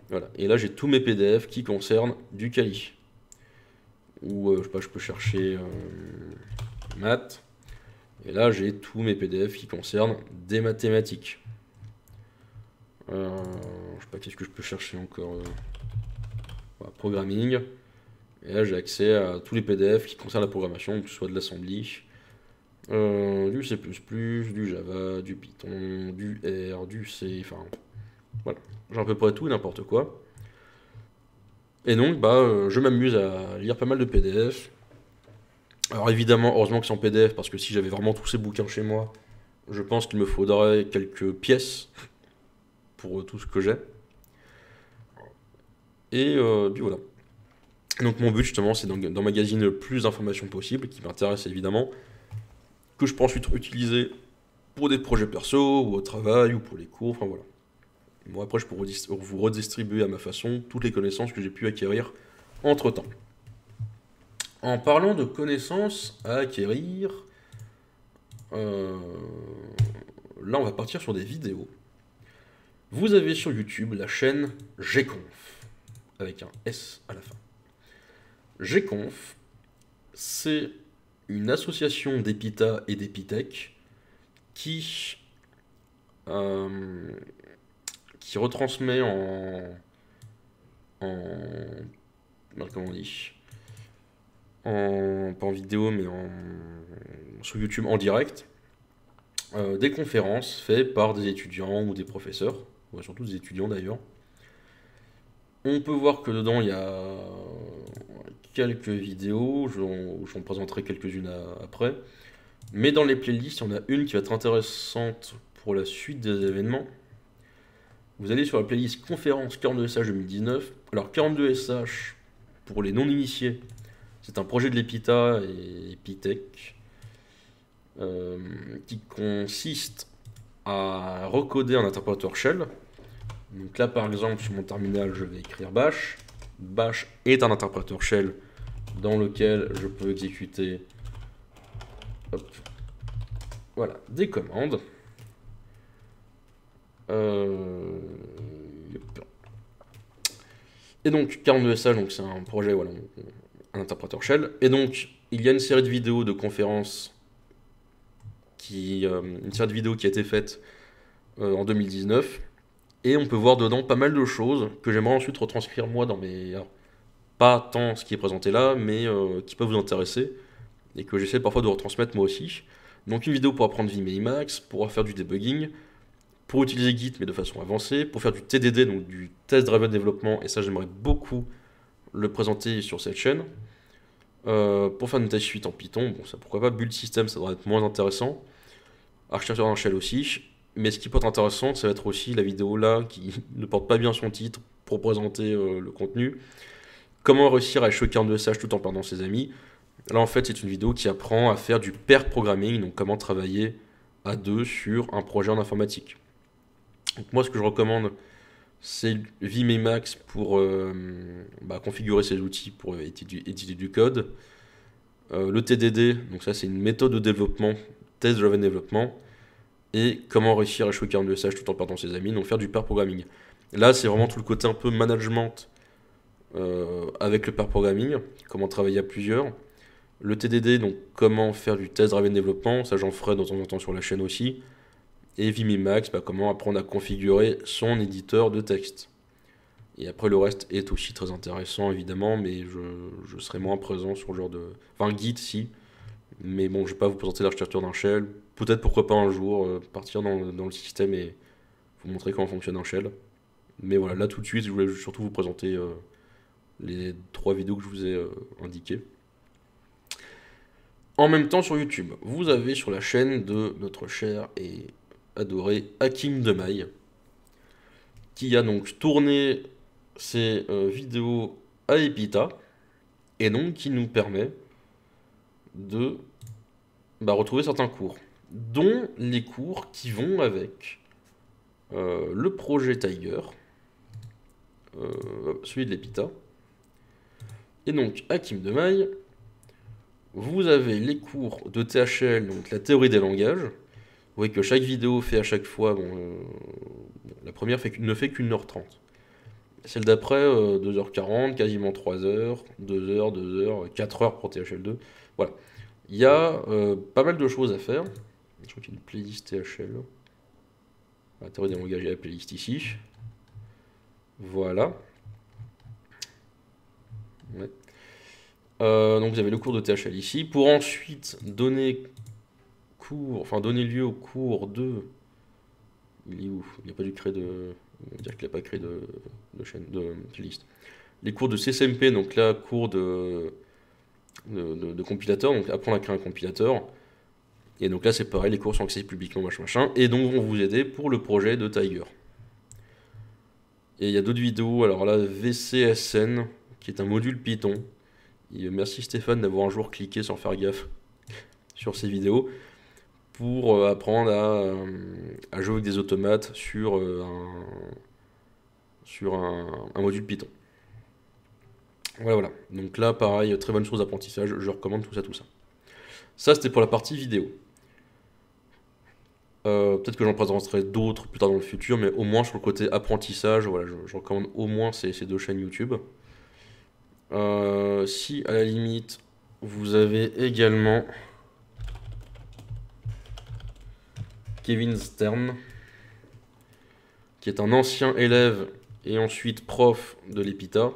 Voilà. Et là, j'ai tous mes PDF qui concernent du Kali. Ou euh, je, pas, je peux chercher euh, maths. Et là, j'ai tous mes PDF qui concernent des mathématiques. Euh, je sais pas qu'est-ce que je peux chercher encore. Euh, programming. Et là, j'ai accès à tous les PDF qui concernent la programmation, que ce soit de l'assembly, euh, du C++, du Java, du Python, du R, du C, enfin, voilà. j'ai à peu près tout et n'importe quoi. Et donc, bah, je m'amuse à lire pas mal de PDF. Alors évidemment, heureusement que c'est en PDF, parce que si j'avais vraiment tous ces bouquins chez moi, je pense qu'il me faudrait quelques pièces pour tout ce que j'ai. Et euh, puis voilà. Donc mon but justement, c'est d'emmagasiner le plus d'informations possible, qui m'intéressent évidemment, que je peux ensuite utiliser pour des projets perso, ou au travail, ou pour les cours, enfin voilà. Moi après, je peux vous redistribuer à ma façon toutes les connaissances que j'ai pu acquérir entre-temps. En parlant de connaissances à acquérir, euh, là on va partir sur des vidéos. Vous avez sur YouTube la chaîne Gconf, avec un S à la fin. Gconf, c'est une association d'Epita et d'Epitech qui, euh, qui retransmet en, en comment on dit? En, pas en vidéo mais en, sur YouTube en direct euh, des conférences faites par des étudiants ou des professeurs, surtout des étudiants d'ailleurs. On peut voir que dedans il y a quelques vidéos, j'en présenterai quelques-unes après. Mais dans les playlists, il y en a une qui va être intéressante pour la suite des événements. Vous allez sur la playlist conférence 42SH 2019. Alors 42SH, pour les non-initiés, c'est un projet de l'EPITA et Epitech euh, qui consiste recoder un interpréteur shell. Donc là, par exemple, sur mon terminal, je vais écrire bash. Bash est un interpréteur shell dans lequel je peux exécuter voilà, des commandes. Euh, et donc 42SH, donc c'est un projet, voilà, un interpréteur shell. Et donc il y a une série de vidéos de conférences qui, euh, une série de vidéos qui a été faite euh, en 2019. Et on peut voir dedans pas mal de choses que j'aimerais ensuite retranscrire moi dans mes, pas tant ce qui est présenté là, mais euh, qui peuvent vous intéresser et que j'essaie parfois de retransmettre moi aussi. Donc une vidéo pour apprendre Vimemax, pour faire du debugging, pour utiliser Git mais de façon avancée, pour faire du TDD, donc du Test Driven Development, et ça j'aimerais beaucoup le présenter sur cette chaîne. Euh, pour faire une test suite en Python, ça pourquoi pas, Build System ça devrait être moins intéressant. Architecture d'un shell aussi, mais ce qui peut être intéressant, ça va être aussi la vidéo là qui ne porte pas bien son titre pour présenter euh, le contenu. Comment réussir à choquer en ESH tout en perdant ses amis Là, en fait, c'est une vidéo qui apprend à faire du pair programming, donc comment travailler à deux sur un projet en informatique. Donc moi, ce que je recommande, c'est Vimemax pour euh, bah, configurer ses outils pour éditer du, code. Euh, le TDD, donc ça, c'est une méthode de développement, test driven développement. Et comment réussir à choquer en ESH tout en perdant ses amis, donc faire du pair programming. Là, c'est vraiment tout le côté un peu management euh, avec le pair programming, comment travailler à plusieurs. Le TDD, donc comment faire du test driven développement, ça j'en ferai de temps en temps sur la chaîne aussi. Et Vimimax, bah, comment apprendre à configurer son éditeur de texte. Et après le reste est aussi très intéressant évidemment, mais je, serai moins présent sur le genre de... Enfin Git si, mais bon je vais pas vous présenter l'architecture d'un shell. Peut-être pourquoi pas un jour euh, partir dans, le système et vous montrer comment fonctionne un shell. Mais voilà, là tout de suite je voulais surtout vous présenter... Euh, les trois vidéos que je vous ai euh, indiquées. En même temps sur YouTube, vous avez sur la chaîne de notre cher et adoré Hakim Demaille, qui a donc tourné ses euh, vidéos à Epita, et donc qui nous permet de bah, retrouver certains cours, dont les cours qui vont avec euh, le projet Tiger, celui de l'Epita, et donc, à Kim de Maille, vous avez les cours de THL, donc la théorie des langages. Vous voyez que chaque vidéo fait à chaque fois, bon, euh, la première ne fait qu'une heure trente. Celle d'après, 2h40, euh, quasiment 3h, 2h, 2h, 4h pour THL2. Voilà. Il y a euh, pas mal de choses à faire. Je crois qu'il y a une playlist THL. La théorie des langages, a la playlist ici. Voilà. Euh, donc vous avez le cours de THL ici, pour ensuite donner enfin donner lieu au cours de... Il est où? Il n'y a pas du créé de... On va dire qu'il n'a pas créé de, chaîne de playlist. Les cours de CSMP, donc là, cours de, de, compilateur, donc apprendre à créer un compilateur. Et donc là, c'est pareil, les cours sont accessibles publiquement, machin, machin. Et donc, vont vous aider pour le projet de Tiger. Et il y a d'autres vidéos. Alors là, VCSN, qui est un module Python. merci Stéphane d'avoir un jour cliqué sans faire gaffe sur ces vidéos pour euh, apprendre euh, à, jouer avec des automates sur, euh, un, module Python. Voilà, voilà. Donc là, pareil, très bonne chose d'apprentissage. Je recommande tout ça, tout ça. Ça, c'était pour la partie vidéo. Peut-être que j'en présenterai d'autres plus tard dans le futur, mais au moins sur le côté apprentissage, je, recommande au moins ces, ces deux chaînes YouTube. si à la limite, vous avez également Kevin Stern, qui est un ancien élève et ensuite prof de l'EPITA,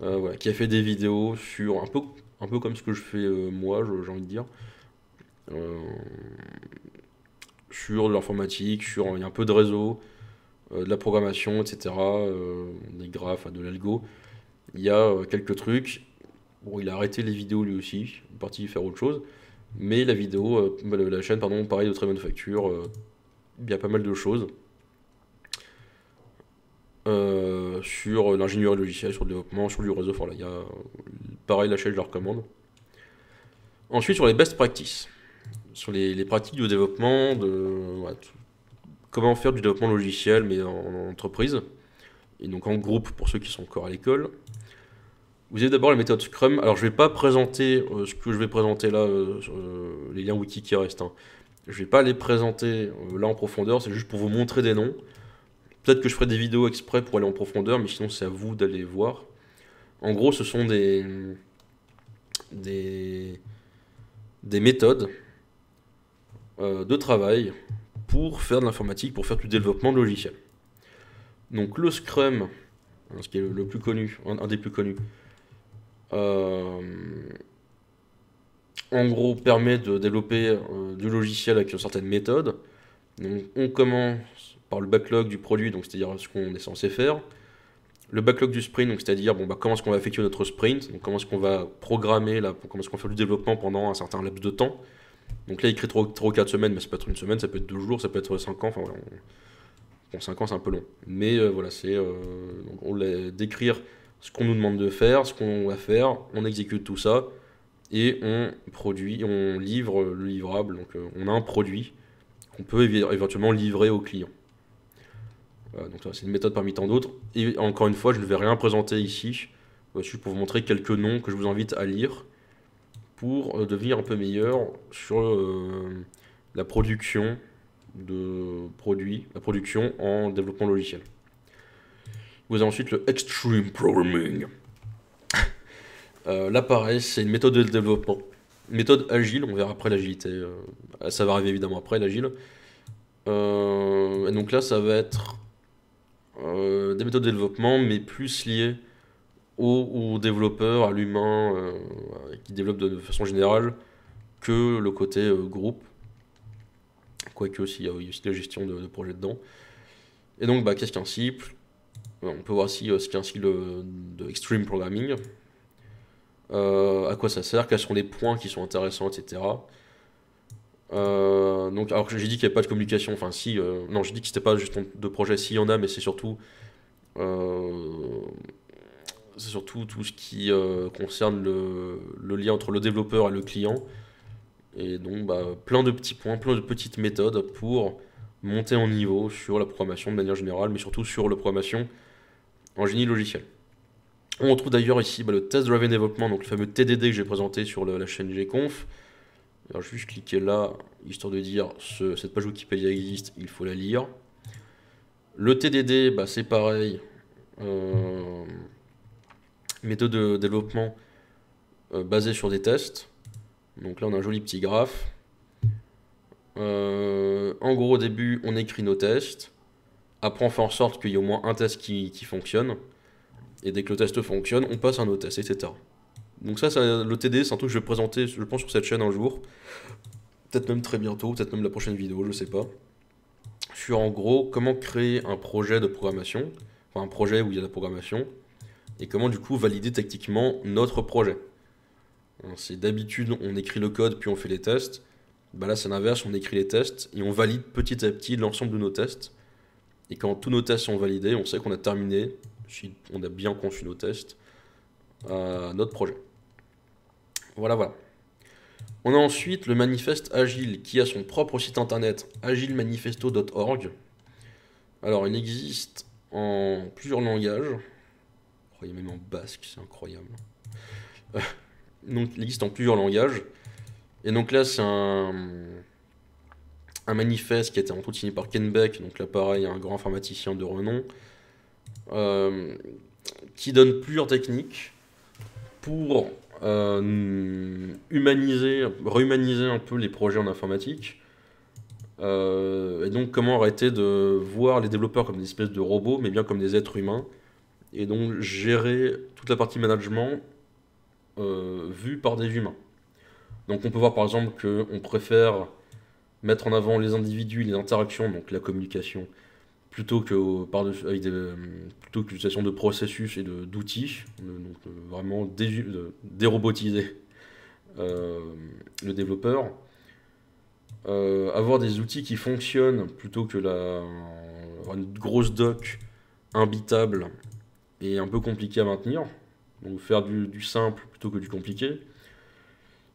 euh, qui a fait des vidéos sur un peu, comme ce que je fais euh, moi, j'ai envie de dire, euh, sur l'informatique, sur un peu de réseau, de la programmation, etc., des graphes, de l'algo. Il y a quelques trucs. Il a arrêté les vidéos lui aussi, il est parti faire autre chose. Mais la vidéo, euh, bah, la chaîne, pardon, pareil, de très bonne facture. Euh, il y a pas mal de choses. Euh, sur l'ingénierie logicielle, sur le développement, sur le réseau. Enfin, là, y a, pareil, la chaîne, je la recommande. Ensuite, sur les best practices. Sur les, pratiques de développement, de comment faire du développement logiciel, mais en entreprise. Et donc en groupe pour ceux qui sont encore à l'école. Vous avez d'abord la méthode Scrum. Alors, je ne vais pas présenter euh, ce que je vais présenter là, euh, euh, les liens wiki qui restent. Hein. Je ne vais pas les présenter là en profondeur, c'est juste pour vous montrer des noms. Peut-être que je ferai des vidéos exprès pour aller en profondeur, mais sinon c'est à vous d'aller voir. En gros, ce sont des, des, des méthodes de travail pour faire de l'informatique, pour faire du développement logiciel. Donc le Scrum, hein, ce qui est le plus connu, un des plus connus, en gros, permet de développer euh, du logiciel avec une certaine méthode. Donc, on commence par le backlog du produit, donc c'est-à-dire ce qu'on est censé faire. Le backlog du sprint, donc c'est-à-dire bon, bah, comment est-ce qu'on va effectuer notre sprint, donc comment est-ce qu'on va programmer, là, comment est-ce qu'on fait du développement pendant un certain laps de temps? Donc là, il crée 3 ou 4 semaines, mais ça peut être une semaine, ça peut être 2 jours, ça peut être 5 ans. Enfin voilà, bon, 5 ans, c'est un peu long. Mais euh, voilà, c'est. on décrire ce qu'on nous demande de faire, ce qu'on va faire, on exécute tout ça et on produit, on livre le livrable. Donc euh, on a un produit qu'on peut éventuellement livrer au client. donc c'est une méthode parmi tant d'autres. Et encore une fois, je ne vais rien présenter ici. Je pour vous montrer quelques noms que je vous invite à lire pour euh, devenir un peu meilleur sur euh, la production de produits, la production en développement logiciel. Vous avez ensuite le Extreme Programming. Euh, là, pareil, c'est une méthode de développement. méthode agile, on verra après l'agilité. Euh, ça va arriver évidemment après l'agile. Euh, et donc là, ça va être des méthodes de développement, mais plus liées aux, développeurs, à l'humain qui développe de, façon générale, que le côté groupe. Quoique aussi, il y a aussi la gestion de, de projet dedans. Et donc, bah, qu'est-ce qu'un cycle? On peut voir ici ce qu'est un cycle de, extreme programming. Euh, à quoi ça sert, quels sont les points qui sont intéressants, etc. Euh, donc, alors j'ai dit qu'il n'y avait pas de communication, enfin si, euh, non, j'ai dit que c'était pas juste de projet, s'il y en a, mais c'est surtout, c'est surtout tout ce qui concerne le, lien entre le développeur et le client. Et donc, bah, plein de petits points, plein de petites méthodes pour monter en niveau sur la programmation de manière générale, mais surtout sur la programmation en génie logiciel. On retrouve d'ailleurs ici bah, le Test Driven Development, donc le fameux TDD que j'ai présenté sur la chaîne GConf. Alors je vais juste cliquer là, histoire de dire ce, cette page Wikipédia existe, il faut la lire. Le TDD, bah, c'est pareil. Euh, méthode de développement euh, basée sur des tests. Donc là, on a un joli petit graphe. Euh, en gros, au début, on écrit nos tests. Après, on fait en sorte qu'il y ait au moins un test qui, fonctionne. Et dès que le test fonctionne, on passe à un autre test, etc. Donc ça, ça le TD, c'est un truc que je vais présenter, je pense, sur cette chaîne un jour. Peut-être même très bientôt, peut-être même la prochaine vidéo, je sais pas. sur en gros comment créer un projet de programmation, enfin un projet où il y a de la programmation, et comment du coup valider techniquement notre projet. C'est d'habitude on écrit le code puis on fait les tests. Bah là c'est l'inverse, on écrit les tests et on valide petit à petit l'ensemble de nos tests. Et quand tous nos tests sont validés, on sait qu'on a terminé, si on a bien conçu nos tests, euh, notre projet. Voilà, voilà. On a ensuite le manifeste Agile qui a son propre site internet agilemanifesto.org. Alors il existe en plusieurs langages. Oh, il y a même en basque, c'est incroyable. Euh, donc il existe en plusieurs langages. Et donc là c'est un, un manifeste qui a été entretenu par Ken Beck, donc là pareil un grand informaticien de renom, euh, qui donne plusieurs techniques pour euh, humaniser, réhumaniser un peu les projets en informatique. Euh, et donc comment arrêter de voir les développeurs comme des espèces de robots, mais bien comme des êtres humains. Et donc gérer toute la partie management vue par des humains. Donc on peut voir par exemple qu'on préfère mettre en avant les individus, les interactions, donc la communication, plutôt que par avec des, plutôt l'utilisation de processus et d'outils, donc euh, vraiment dérobotiser euh, le développeur. Euh, avoir des outils qui fonctionnent plutôt que la, une grosse doc imbitable et un peu compliqué à maintenir. Donc faire du simple plutôt que du compliqué.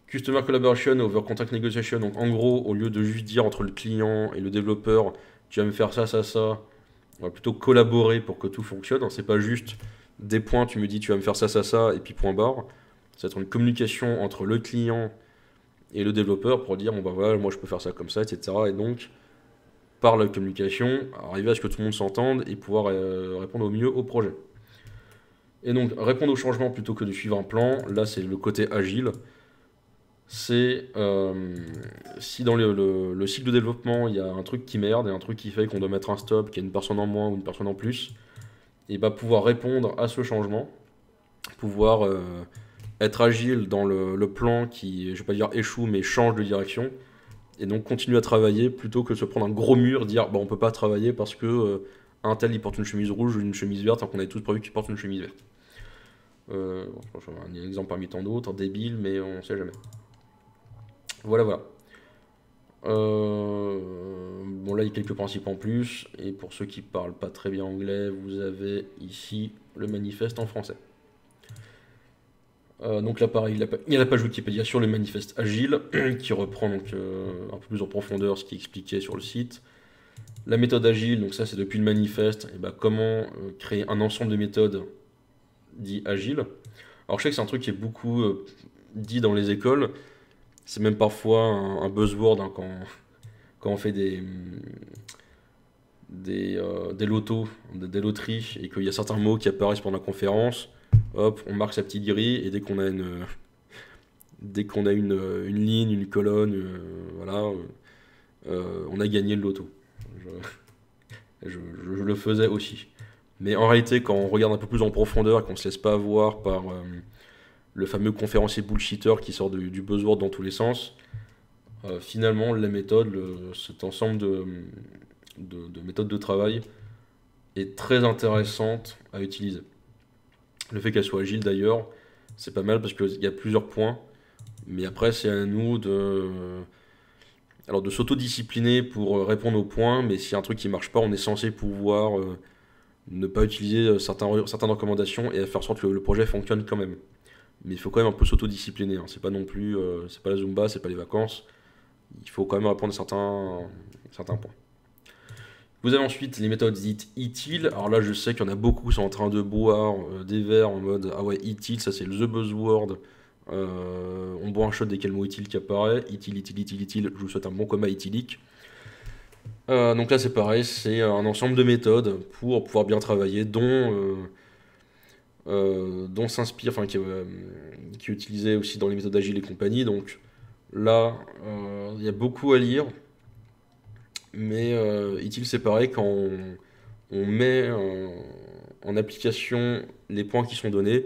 Customer Collaboration over Contract Negotiation. Donc en gros, au lieu de juste dire entre le client et le développeur, tu vas me faire ça, ça, ça, on va plutôt collaborer pour que tout fonctionne. C'est pas juste des points, tu me dis tu vas me faire ça, ça, ça, et puis point barre. Ça va être une communication entre le client et le développeur pour dire bon bah voilà, moi je peux faire ça comme ça, etc. Et donc, par la communication, arriver à ce que tout le monde s'entende et pouvoir euh, répondre au mieux au projet. Et donc, répondre aux changements plutôt que de suivre un plan, là c'est le côté agile c'est euh, si dans le, cycle de développement, il y a un truc qui merde et un truc qui fait qu'on doit mettre un stop, qu'il y a une personne en moins ou une personne en plus, et bah pouvoir répondre à ce changement, pouvoir euh, être agile dans le, plan qui, je vais pas dire échoue, mais change de direction, et donc continuer à travailler plutôt que se prendre un gros mur, dire bah on peut pas travailler parce que euh, un tel il porte une chemise rouge ou une chemise verte, alors qu'on avait tous prévu qu'il porte une chemise verte. un exemple parmi tant d'autres, débile, mais on sait jamais. Voilà, voilà. Euh, bon, là, il y a quelques principes en plus. Et pour ceux qui parlent pas très bien anglais, vous avez ici le manifeste en français. Euh, donc là, pareil, il y a la page Wikipédia sur le manifeste agile, qui reprend donc euh, un peu plus en profondeur ce qui est expliqué sur le site. La méthode agile, donc ça c'est depuis le manifeste, et bah, comment créer un ensemble de méthodes dit agile. Alors je sais que c'est un truc qui est beaucoup dit dans les écoles, c'est même parfois un, buzzword hein, quand, on fait des, des, euh, lotos, des, loteries, et qu'il y a certains mots qui apparaissent pendant la conférence, hop, on marque sa petite grille, et dès qu'on a une, dès qu'on a une, une, ligne, une colonne, euh, voilà, euh, on a gagné le loto. Je, je, le faisais aussi. Mais en réalité, quand on regarde un peu plus en profondeur et qu'on ne se laisse pas avoir par le fameux conférencier bullshitter qui sort du buzzword dans tous les sens. Euh, finalement, la méthode, cet ensemble de, de, méthodes de travail est très intéressante à utiliser. Le fait qu'elle soit agile d'ailleurs, c'est pas mal parce qu'il y a plusieurs points, mais après c'est à nous de, alors de s'autodiscipliner pour répondre aux points, mais a un truc qui marche pas, on est censé pouvoir euh, ne pas utiliser euh, certaines recommandations et faire en sorte que le projet fonctionne quand même mais il faut quand même un peu s'autodiscipliner. Hein. C'est pas non plus, euh, c'est pas la Zumba, c'est pas les vacances. Il faut quand même à certains, certains points. Vous avez ensuite les méthodes dites ITIL. Alors là, je sais qu'il y en a beaucoup qui sont en train de boire euh, des verres en mode Ah ouais, ITIL, ça c'est le Buzzword. Euh, on boit un shot dès qu'il y a le mot ITIL qui apparaît. ITIL, ITIL, ITIL, ITIL. Je vous souhaite un bon coma itilique. donc là, c'est pareil, c'est un ensemble de méthodes pour pouvoir bien travailler, dont euh, dont s'inspire, enfin qui, euh, est utilisé aussi dans les méthodes agiles et compagnie. Donc là, euh, il y a beaucoup à lire, mais est-il c'est pareil quand on, met en application les points qui sont donnés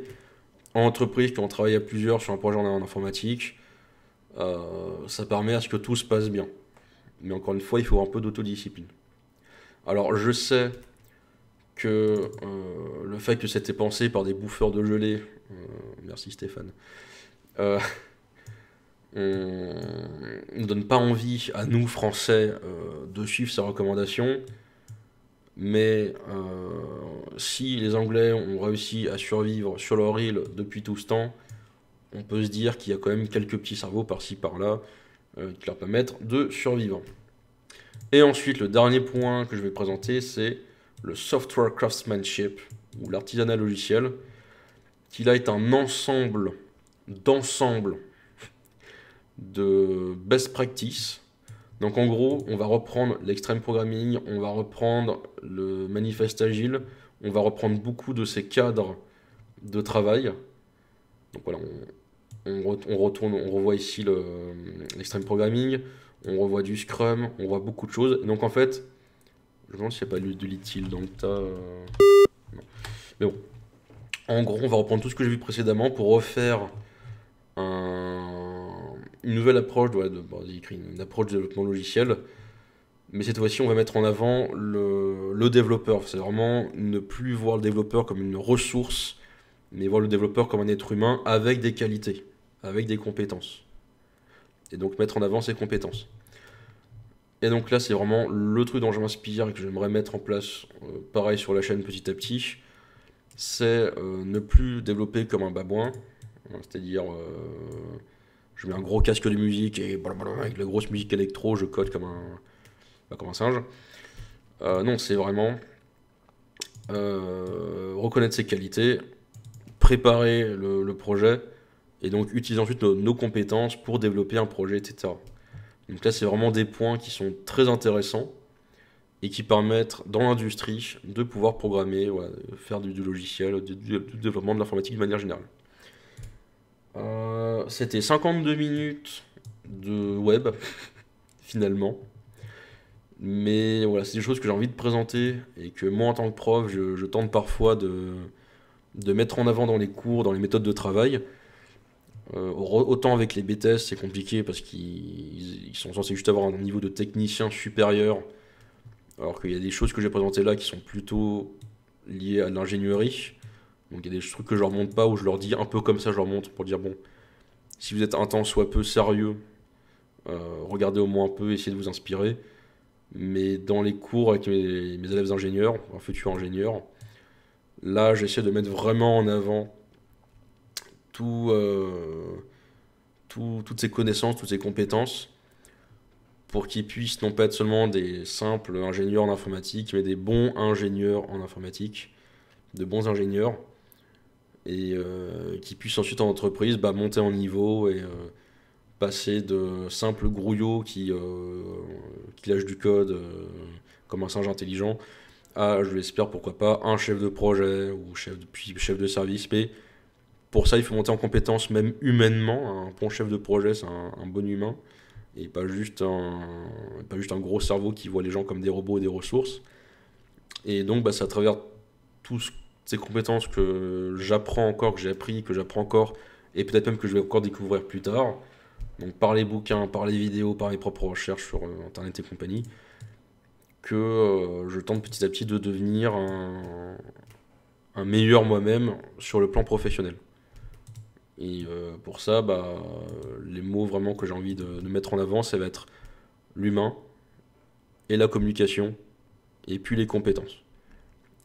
en entreprise, quand on travaille à plusieurs sur un projet en, informatique, ça permet à ce que tout se passe bien. Mais encore une fois, il faut un peu d'autodiscipline. Alors je sais que le fait que c'était pensé par des bouffeurs de gelée, merci Stéphane, ne nous donne pas envie à nous Français de suivre ces recommandations. Mais si les Anglais ont réussi à survivre sur leur île depuis tout ce temps, on peut se dire qu'il y a quand même quelques petits cerveaux par-ci par-là euh, qui leur permettent de survivre. Et ensuite, le dernier point que je vais présenter, c'est le software craftsmanship, ou l'artisanat logiciel, qui là est un ensemble d'ensemble de best practice. Donc en gros, on va reprendre l'extreme programming, on va reprendre le manifeste agile, on va reprendre beaucoup de ces cadres de travail. Donc voilà, on, retourne, on revoit ici l'extreme programming, on revoit du Scrum, on voit beaucoup de choses. donc en fait, je me demande s'il n'y a pas de l'utile dans le tas. Euh, Mais bon. En gros, on va reprendre tout ce que j'ai vu précédemment pour refaire une nouvelle approche, de, développement logiciel. Mais cette fois-ci, on va mettre en avant le développeur. C'est vraiment ne plus voir le développeur comme une ressource, mais voir le développeur comme un être humain avec des qualités avec des compétences. Et donc mettre en avant ses compétences. Et donc là, c'est vraiment le truc dont je m'inspire et que j'aimerais mettre en place, euh, pareil sur la chaîne petit à petit, c'est euh, ne plus développer comme un babouin. Hein, c'est-à-dire, euh, je mets un gros casque de musique et avec la grosse musique électro, je code comme un, bah, comme un singe. non, c'est vraiment reconnaître ses qualités, préparer le projet et donc utiliser ensuite nos, compétences pour développer un projet, etc. Donc là, c'est vraiment des points qui sont très intéressants et qui permettent dans l'industrie de pouvoir programmer, faire du, logiciel, du, développement de l'informatique de manière générale. Euh, c'était 52 minutes de web, finalement. Mais voilà, c'est des choses que j'ai envie de présenter et que moi, en tant que prof, je, tente parfois de, de mettre en avant dans les cours, dans les méthodes de travail. Euh, autant avec les BTS, c'est compliqué parce qu'ils sont censés juste avoir un niveau de technicien supérieur, alors qu'il y a des choses que j'ai présentées là qui sont plutôt liées à l'ingénierie. Donc il y a des trucs que je leur montre pas, où je leur dis un peu comme ça, je leur montre pour dire bon, si vous êtes un temps soit peu sérieux, euh, regardez au moins un peu, essayez de vous inspirer. Mais dans les cours avec mes, mes élèves ingénieurs, un futur ingénieur, là j'essaie de mettre vraiment en avant euh, tout, toutes ses connaissances, toutes ses compétences, pour qu'ils puissent non pas être seulement des simples ingénieurs en informatique, mais des bons ingénieurs en informatique, de bons ingénieurs, et euh, qui puissent ensuite en entreprise bah, monter en niveau et euh, passer de simples grouillots qui, qui lâchent du code comme un singe intelligent à, je l'espère, pourquoi pas, un chef de projet ou chef de, chef de service, mais pour ça, il faut monter en compétence même humainement. Un bon chef de projet, c'est un, bon humain et pas juste, un, gros cerveau qui voit les gens comme des robots et des ressources. Et donc, bah, c'est à travers toutes ces compétences que j'apprends encore, que j'ai appris, que j'apprends encore, et peut-être même que je vais encore découvrir plus tard. Donc, par les bouquins, par les vidéos, par mes propres recherches sur euh, Internet et compagnie, que euh, je tente petit à petit de devenir un meilleur moi-même sur le plan professionnel. Et euh, pour ça, bah, les mots vraiment que j'ai envie de, mettre en avant, ça va être l'humain et la communication, et puis les compétences.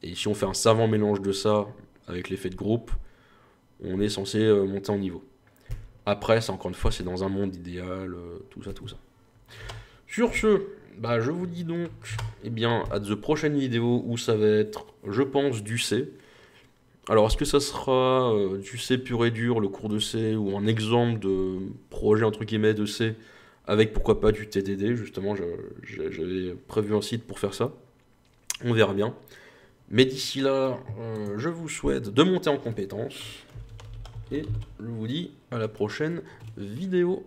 Et si on fait un savant mélange de ça avec l'effet de groupe, on est censé euh, monter en niveau. Après, encore une fois, c'est dans un monde idéal, euh, tout ça, tout ça. Sur ce, bah, je vous dis donc, eh bien, à de prochaines vidéos où ça va être, je pense, du C. Alors, est-ce que ça sera euh, du C pur et dur, le cours de C, ou un exemple de projet entre guillemets de C, avec pourquoi pas du TDD, justement, j'avais prévu un site pour faire ça. On verra bien. Mais d'ici là, euh, je vous souhaite de monter en compétences. Et je vous dis à la prochaine vidéo.